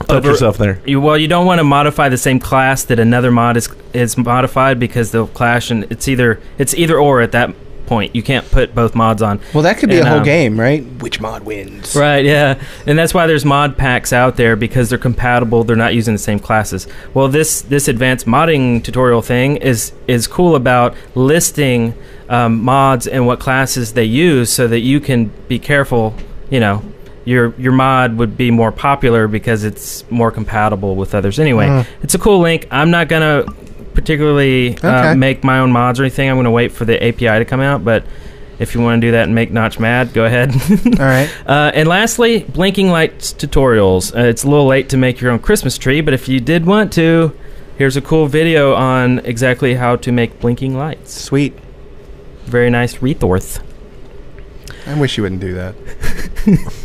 Touch yourself there. You, well, you don't want to modify the same class that another mod is is modified because they'll clash, and it's either it's either or at that point. You can't put both mods on. well, that could be and, a whole um, game, right? Which mod wins? Right, yeah. And that's why there's mod packs out there because they're compatible, they're not using the same classes. Well, this this advanced modding tutorial thing is is cool about listing um, mods and what classes they use so that you can be careful, you know, your your mod would be more popular because it's more compatible with others. Anyway, Mm. it's a cool link. I'm not going to particularly uh, Okay. make my own mods or anything. I'm going to wait for the API to come out, but if you want to do that and make Notch mad, go ahead. All right. Uh, and lastly, blinking lights tutorials. Uh, it's a little late to make your own Christmas tree, but if you did want to, here's a cool video on exactly how to make blinking lights. Sweet. Very nice Rethorth. I wish you wouldn't do that.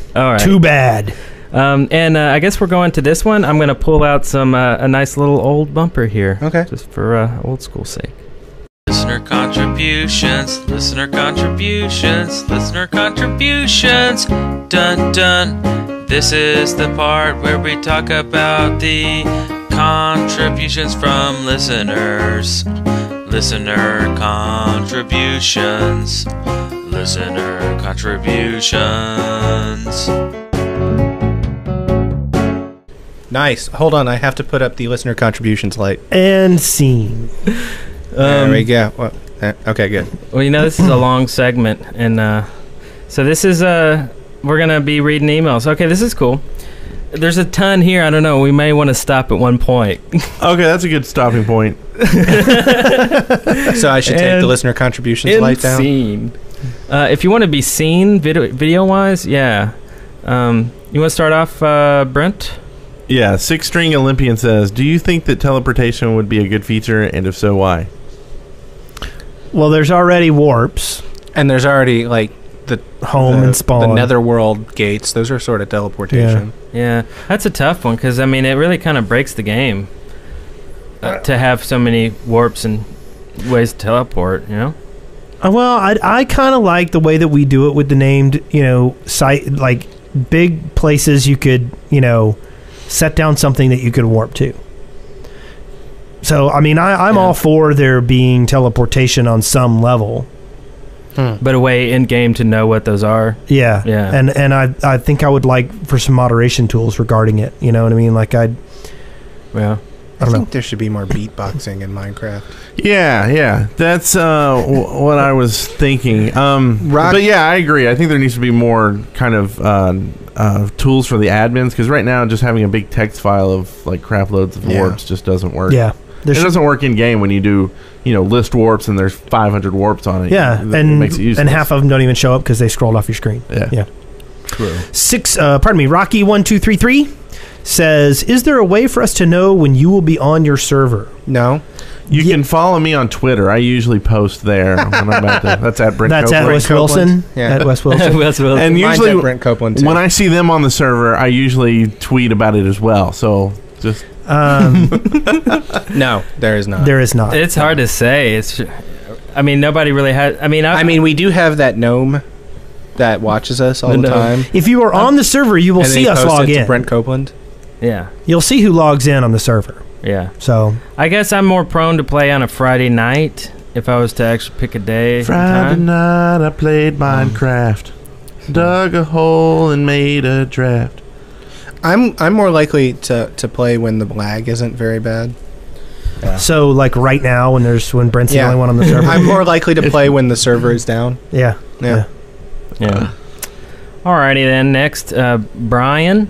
All right. Too bad. Um, and uh, I guess we're going to this one. I'm going to pull out some uh, a nice little old bumper here, Okay. just for uh, old school sake. Listener contributions, listener contributions, listener contributions. Dun dun. This is the part where we talk about the contributions from listeners. Listener contributions. Listener contributions. Nice. Hold on. I have to put up the listener contributions light. And scene. there Um, we go. Well, eh, okay, good. Well, you know, this is a long segment, and uh, so this is uh, we're gonna be reading emails. Okay, this is cool. there's a ton here. I don't know. We may want to stop at one point. Okay, that's a good stopping point. So I should take the listener contributions light down. Insane. Uh, if you want to be seen video video wise, yeah. Um, you want to start off, uh, Brent? Yeah, Six String Olympian says, "Do you think that teleportation would be a good feature, and if so, why?" Well, there's already warps, And there's already like the home the, and spawn. the netherworld gates. Those are sort of teleportation. Yeah, that's a tough one because I mean it really kind of breaks the game uh, to have so many warps and ways to teleport. You know? Uh, well, I, I kind of like the way that we do it with the named, you know, site like big places you could, you know, set down something that you could warp to. So, I mean, I, I'm Yeah. all for there being teleportation on some level. Hmm. But a way in game to know what those are. Yeah, Yeah. and and I I think I would like for some moderation tools regarding it. You know what I mean? Like I'd Yeah. I don't know. think there should be more beatboxing in Minecraft. Yeah, yeah, that's uh, w- what I was thinking. Um, Rock- but yeah, I agree. I think there needs to be more kind of uh, uh, tools for the admins because right now, just having a big text file of like crap loads of Yeah. warps just doesn't work. Yeah, there it should, doesn't work in game when you do, you know, list warps and there's 500 warps on it. yeah, it and makes it useless. and half of them don't even show up because they scrolled off your screen. yeah. yeah. True. Six, uh, pardon me, Rocky one two three three says, "Is there a way for us to know when you will be on your server?" No, You Yeah. can follow me on Twitter. I usually post there when I'm at the, That's at Brent. That's at Wes Wilson. Yeah. At Wes Wilson. That's what- And Mine's usually at Brent Copeland too. when I see them on the server, I usually tweet about it as well. So just um, no, there is not. there is not. it's hard to say. It's. I mean, nobody really has. I mean, I, I mean, we do have that gnome that watches us all The the, time. If you are on the server, you will and see us log it to in. Brent Copeland. Yeah, You'll see who logs in on the server. yeah. So I guess I'm more prone to play on a Friday night if I was to actually pick a day. and Friday time. night I played Minecraft, dug a hole and made a draft. I'm I'm more likely to, to play when the lag isn't very bad. Yeah. so like right now when there's when Brent's Yeah. the only one on the server. I'm more likely to play when the server is down. yeah. Yeah. Yeah. Alrighty then. Next, uh, Brian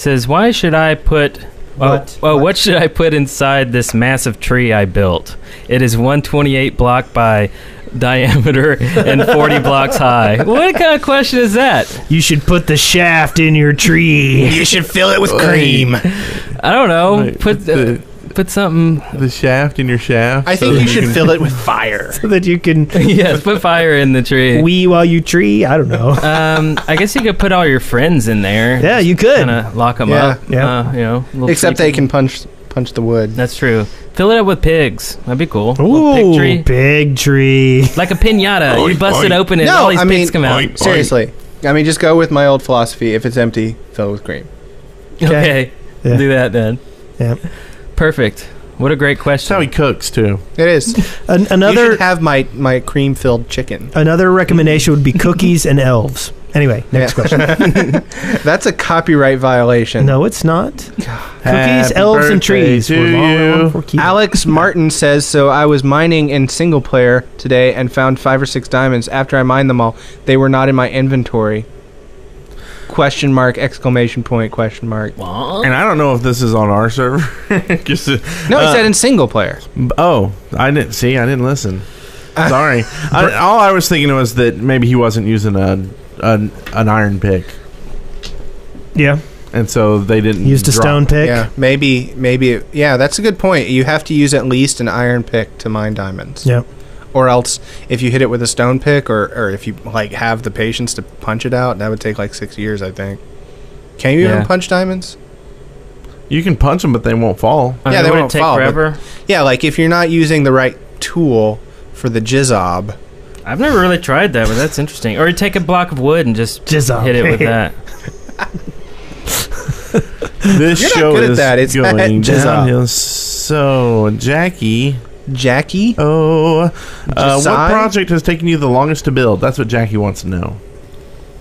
says, "Why should I put? What? oh, what should I put inside this massive tree I built? It is 128 block by diameter and 40 blocks high. What kind of question is that? You should put the shaft in your tree. You should fill it with cream. I don't know. Put uh, the, put something. the shaft in your shaft. I so think you should can- fill it with fire. so that you can yes, put fire in the tree. wee while you tree. I don't know. Um, I guess you could put all your friends in there. Yeah, you could. Kind of lock them Yeah. up. Yeah. Uh, you know. little Except tree they can punch punch the wood. That's true. Fill it up with pigs. That'd be cool. Little pig Ooh, tree. big tree. Like a pinata. you bust it open and No, all these I pigs mean- come out. Oink. Seriously. I mean, just go with my old philosophy. If it's empty, fill it with cream. Okay. Yeah. Do that then. Yeah. Perfect. What a great That's question. how he cooks too. It is. An- you another should have my my cream filled chicken. another recommendation would be cookies and elves. Anyway, next Yeah. question. That's a copyright violation. No, it's not. Cookies, Happy elves, and birthday trees. to We're all you. for keeping. Alex Martin says so. I was mining in single player today and found five or six diamonds. After I mined them all, they were not in my inventory. Question mark! Exclamation point! Question mark! And I don't know if this is on our server. Just to- No, he uh, said in single player. Oh, I didn't see. I didn't listen. Sorry. I, all I was thinking was that maybe he wasn't using a, a an iron pick, Yeah, and so they didn't used a drop. stone pick. Yeah, maybe, maybe. Yeah, that's a good point. You have to use at least an iron pick to mine diamonds. Yep. Or else, if you hit it with a stone pick, or, or if you like have the patience to punch it out, that would take like six years, I think. Can you Yeah. even punch diamonds? You can punch them, but they won't fall. I Yeah, they would it won't take fall, but- forever. Yeah, like if you're not using the right tool for the jizzob. I've never really tried that, but that's interesting. Or you take a block of wood and just Jizzob. hit it with that. This You're not show good at is that. It's going jizz downhill. So, Jackie, Jackie? oh, uh, what Josiah? project has taken you the longest to build? That's what Jackie wants to know.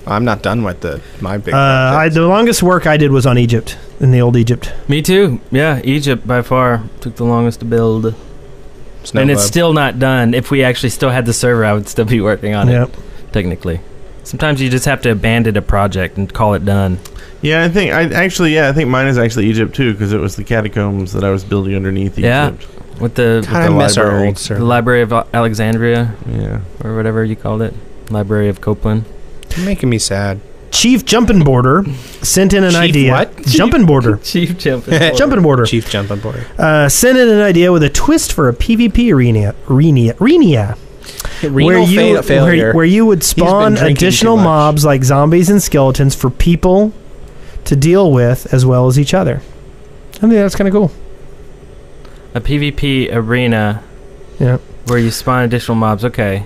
I'm not done with the my big. Uh, I, projects. the longest work I did was on Egypt in the old Egypt. Me too. Yeah, Egypt by far took the longest to build. Snow and it's globe. still not done. If we actually still had the server, I would still be working on Yep. it, technically. Sometimes you just have to abandon a project and call it done. Yeah, I think I actually yeah I think mine is actually Egypt too because it was the catacombs that I was building underneath Yeah. Egypt. With the, God, I the miss our library. old the. Library of Alexandria Yeah. or whatever you called it, Library of Copeland. You're making me sad. Chief Jumping Border sent in an Chief idea. what? Jumping Border. Chief jumping. Jumping Border. Chief jumping board. Uh, sent in an idea with a twist for a PvP arena. Arena. Arena. where you fa- where, where you would spawn additional mobs like zombies and skeletons for people to deal with as well as each other. I think that's kind of cool. A PvP arena. Yeah. Where you spawn additional mobs. Okay.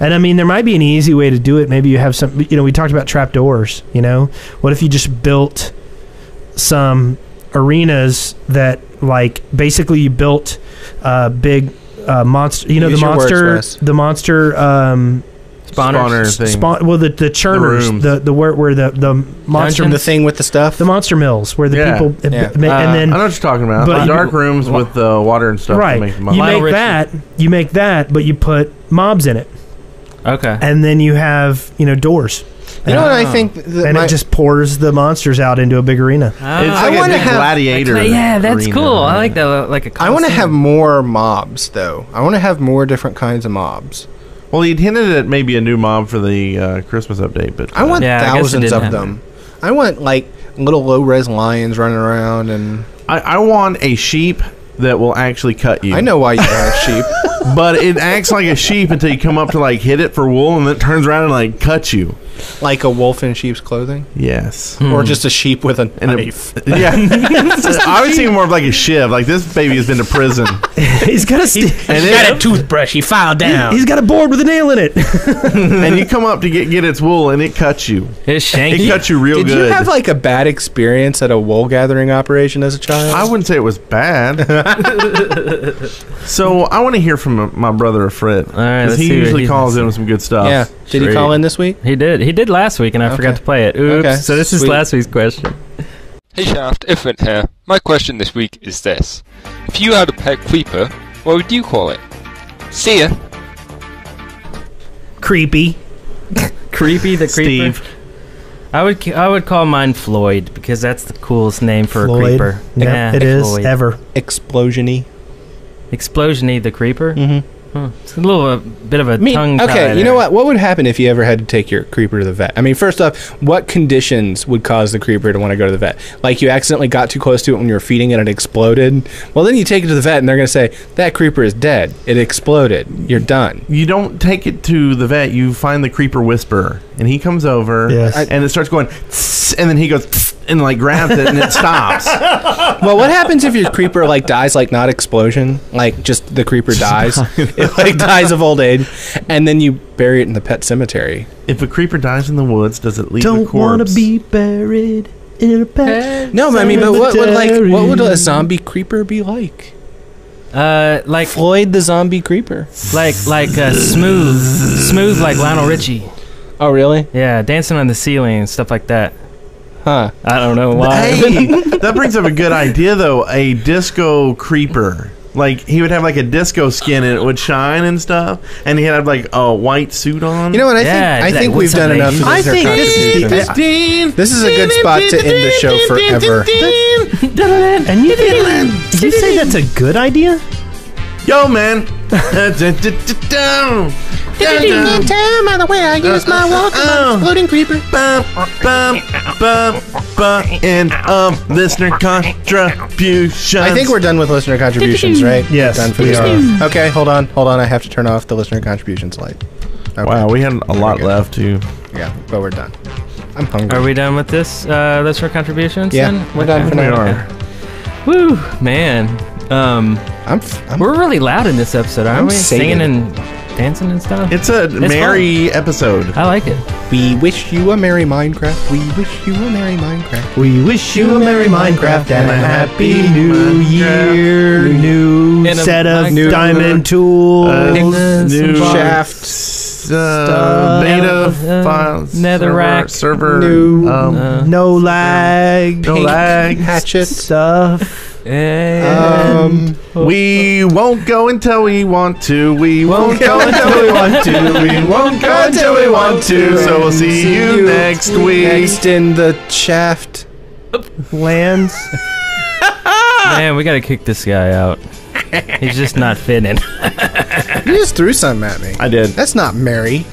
And I mean, there might be an easy way to do it. Maybe you have some. You know, we talked about trapdoors. You know, what if you just built some arenas that, like, basically you built uh, big uh, monster. You know, Use the your words, monster, the monster. Um, Spawners. Spawner thing. spawn. Well, the the churners, rooms. the the where where the the monster Dungeons? the thing with the stuff. the monster mills where the Yeah. people Yeah. ma- Uh, and then I know what you're talking about. But the you- dark rooms with the water and stuff. right make them you up. Make Richie. that you make that but you put mobs in it Okay. and then you have you know doors you know what I think? That and my- it just pours the monsters out into a big arena It's Ah. I like a wanna big have- gladiator. yeah, that's arena. cool. I like that. Like a. I want to Coliseum. have more mobs though. I want to have more different kinds of mobs. Well, he'd hinted at maybe a new mob for the uh, Christmas update, but I uh, want Yeah, I guess it thousands didn't of happen. them. I want like little low res lions running around, and I, I want a sheep that will actually cut you. I know why you want sheep. but it acts like a sheep until you come up to like hit it for wool, and then it turns around and like cuts you. Like a wolf in sheep's clothing, Yes. or hmm. just a sheep with a And knife. it, yeah, I was thinking more of like a shiv. Like this baby has been to prison, he's got a st- and it, toothbrush. He filed down. he's got a board with a nail in it and you come up to get get its wool, and it cuts you. It's It shanky. cuts you real good. Did good. you have like a bad experience at a wool gathering operation as a child? I wouldn't say it was bad. so I want to hear from uh, my brother Fred All right, because let's he see what usually he calls in with some good stuff. yeah. Did he Sweet. call in this week? He did. He did last week, and I forgot to play it. Oops. Okay, So this is last week's question. Hey Shaft, Ifant here. My question this week is this. If you had a pet creeper, what would you call it? See ya. creepy Creepy the creeper. Steve. I would I would call mine Floyd because that's the coolest name for Floyd. a creeper. yeah, it is Floyd. ever Explosiony. Explosiony the creeper. Mm-hmm. Huh. It's a little uh, bit of a Me, tongue. okay, you know what? What would happen if you ever had to take your creeper to the vet? I mean, first off, what conditions would cause the creeper to want to go to the vet? Like you accidentally got too close to it when you were feeding it and it exploded. Well, then you take it to the vet and they're going to say that creeper is dead. It exploded. You're done. You don't take it to the vet. You find the creeper whisperer, and he comes over, Yes. and it starts going, and then he goes "Tss," and like grabs it, and it stops. Well, what happens if your creeper like dies like not explosion, like just the creeper dies, it like dies of old age, and then you bury it in the pet cemetery? if a creeper dies in the woods, does it leave the don't want corpse? to be buried in a pet No, I mean, but what would like what would a zombie creeper be like? Uh, like Floyd the zombie creeper. like like uh, smooth, smooth like Lionel Richie. Oh, really? Yeah, dancing on the ceiling and stuff like that. Huh? I don't know why. Hey, that brings up a good idea though. A disco creeper. Like he would have like a disco skin and it would shine and stuff, and he'd have like a white suit on. You know what? I Yeah, think I like, think we've what's done enough. ladies? for I listener think this is contributions. the- This is a good spot to end the show forever. and you think, did you say that's a good idea Yo, man. By the way, I use my walk exploding creeper. Bum, bum, bum, bum, and um, listener contributions. I think we're done with listener contributions, right? Yes, done for we are. Okay, hold on, hold on. I have to turn off the listener contributions light. Okay. Wow, we had a lot left too. Yeah, but we're done. I'm hungry. Are we done with this? Uh, listener contributions? Yeah, then? we're done for We now. are. Woo, man. Um, I'm, f- I'm we're really loud in this episode, aren't I'm we? singing. Singing and dancing and stuff. It's a merry episode. I like it. We wish you a merry Minecraft. We wish you a merry Minecraft. we wish you a merry minecraft and a happy new year new And a set of Minecraft- diamond tools Uh, New some shaft. Uh, beta uh, files. netherrack. server. New- um, Uh, no lag no lag. Hatchet. stuff Um, We won't go until we want to. We won't go until we want to. We won't go until we want to. So we'll see you next week. Next in the shaft. lands. Man, we gotta kick this guy out. He's just not fitting. You just threw something at me. I did. That's not Mary.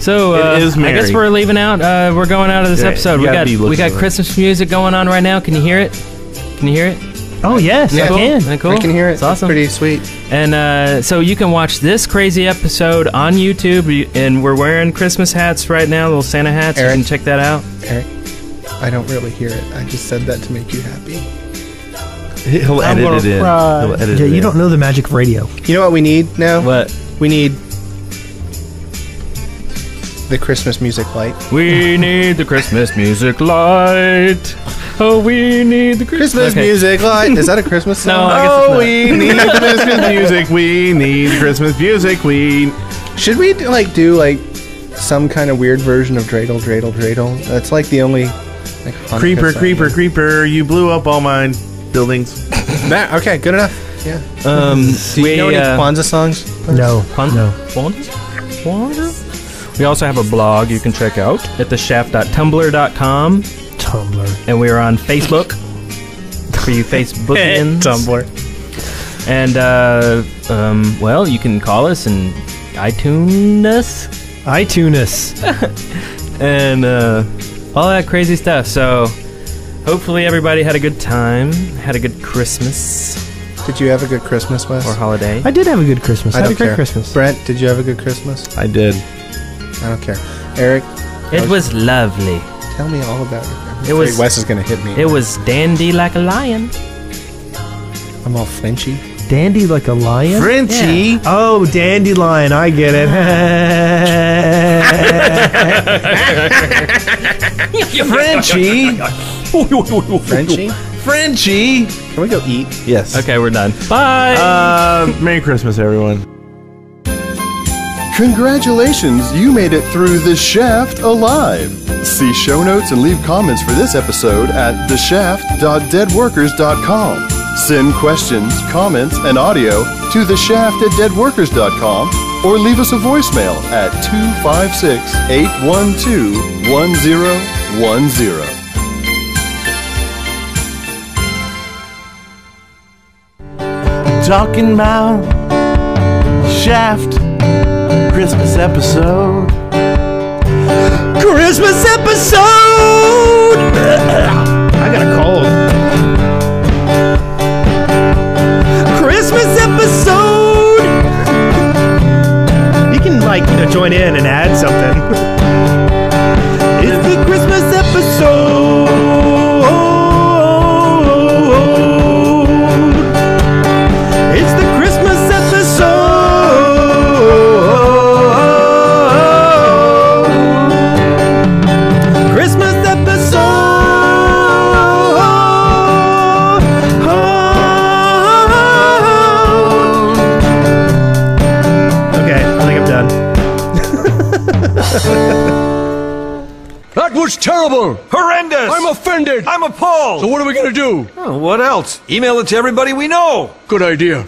So uh, It is I guess we're leaving out. Uh, we're going out of this Yeah, episode. We gotta got be we got. Christmas music going on right now. Can you hear it? Can you hear it? Oh yes, Yeah. I Cool? can. Isn't it cool? I can hear it. It's awesome. Pretty sweet. And uh, so you can watch this crazy episode on YouTube. And we're wearing Christmas hats right now, little Santa hats. Eric. You can check that out. Eric, I don't really hear it. I just said that to make you happy. He'll I'm edit it in. He'll edit Yeah, it you in. don't know the magic of radio. You know what we need now? What? We need the Christmas music light. We need the Christmas music light. Oh, we need the Christmas, Christmas Okay. music light. Is that a Christmas No, song? I guess Oh, it's not. we need Christmas music. We need Christmas music. We. Should we do, like do like some kind of weird version of dreidel, dreidel, dreidel? That's like the only like Hanukkah Creeper, song. creeper, creeper. You blew up all my buildings. That, okay, good enough. Yeah. Um, Do you we, know any uh, Kwanzaa songs? No, Pun- no. Wanda? Wanda? We also have a blog you can check out at theshaft.tumblr.com. Tumblr. And we are on Facebook for you Facebookians. Tumblr. And, uh, um, well, you can call us and iTunes us iTunes. and uh, all that crazy stuff. So hopefully everybody had a good time, had a good Christmas Did you have a good Christmas, Wes? or holiday. I did have a good Christmas. I, I had a great care. Christmas. Brent, did you have a good Christmas? I did. I don't care. Eric, It was lovely. tell me all about it. I'm It was- Wes is gonna hit me. It was dandy like a lion. I'm all flinchy. Dandy like a lion. Frenchie. Oh, dandelion. I get it. Frenchie. Frenchie? Frenchie. Can we go eat? Yes. Okay, we're done. Bye. Uh, Merry Christmas, everyone. Congratulations, you made it through The Shaft alive. See show notes and leave comments for this episode at theshaft.deadworkers.com. Send questions, comments, and audio to theshaft at deadworkers.com or leave us a voicemail at 256 812 1010. Talking about Shaft Christmas episode. Christmas episode. I got a cold. Christmas episode. You can like you know join in and add something. was terrible! Horrendous! I'm offended! I'm appalled! So what are we gonna do? Oh, what else? Email it to everybody we know. Good idea.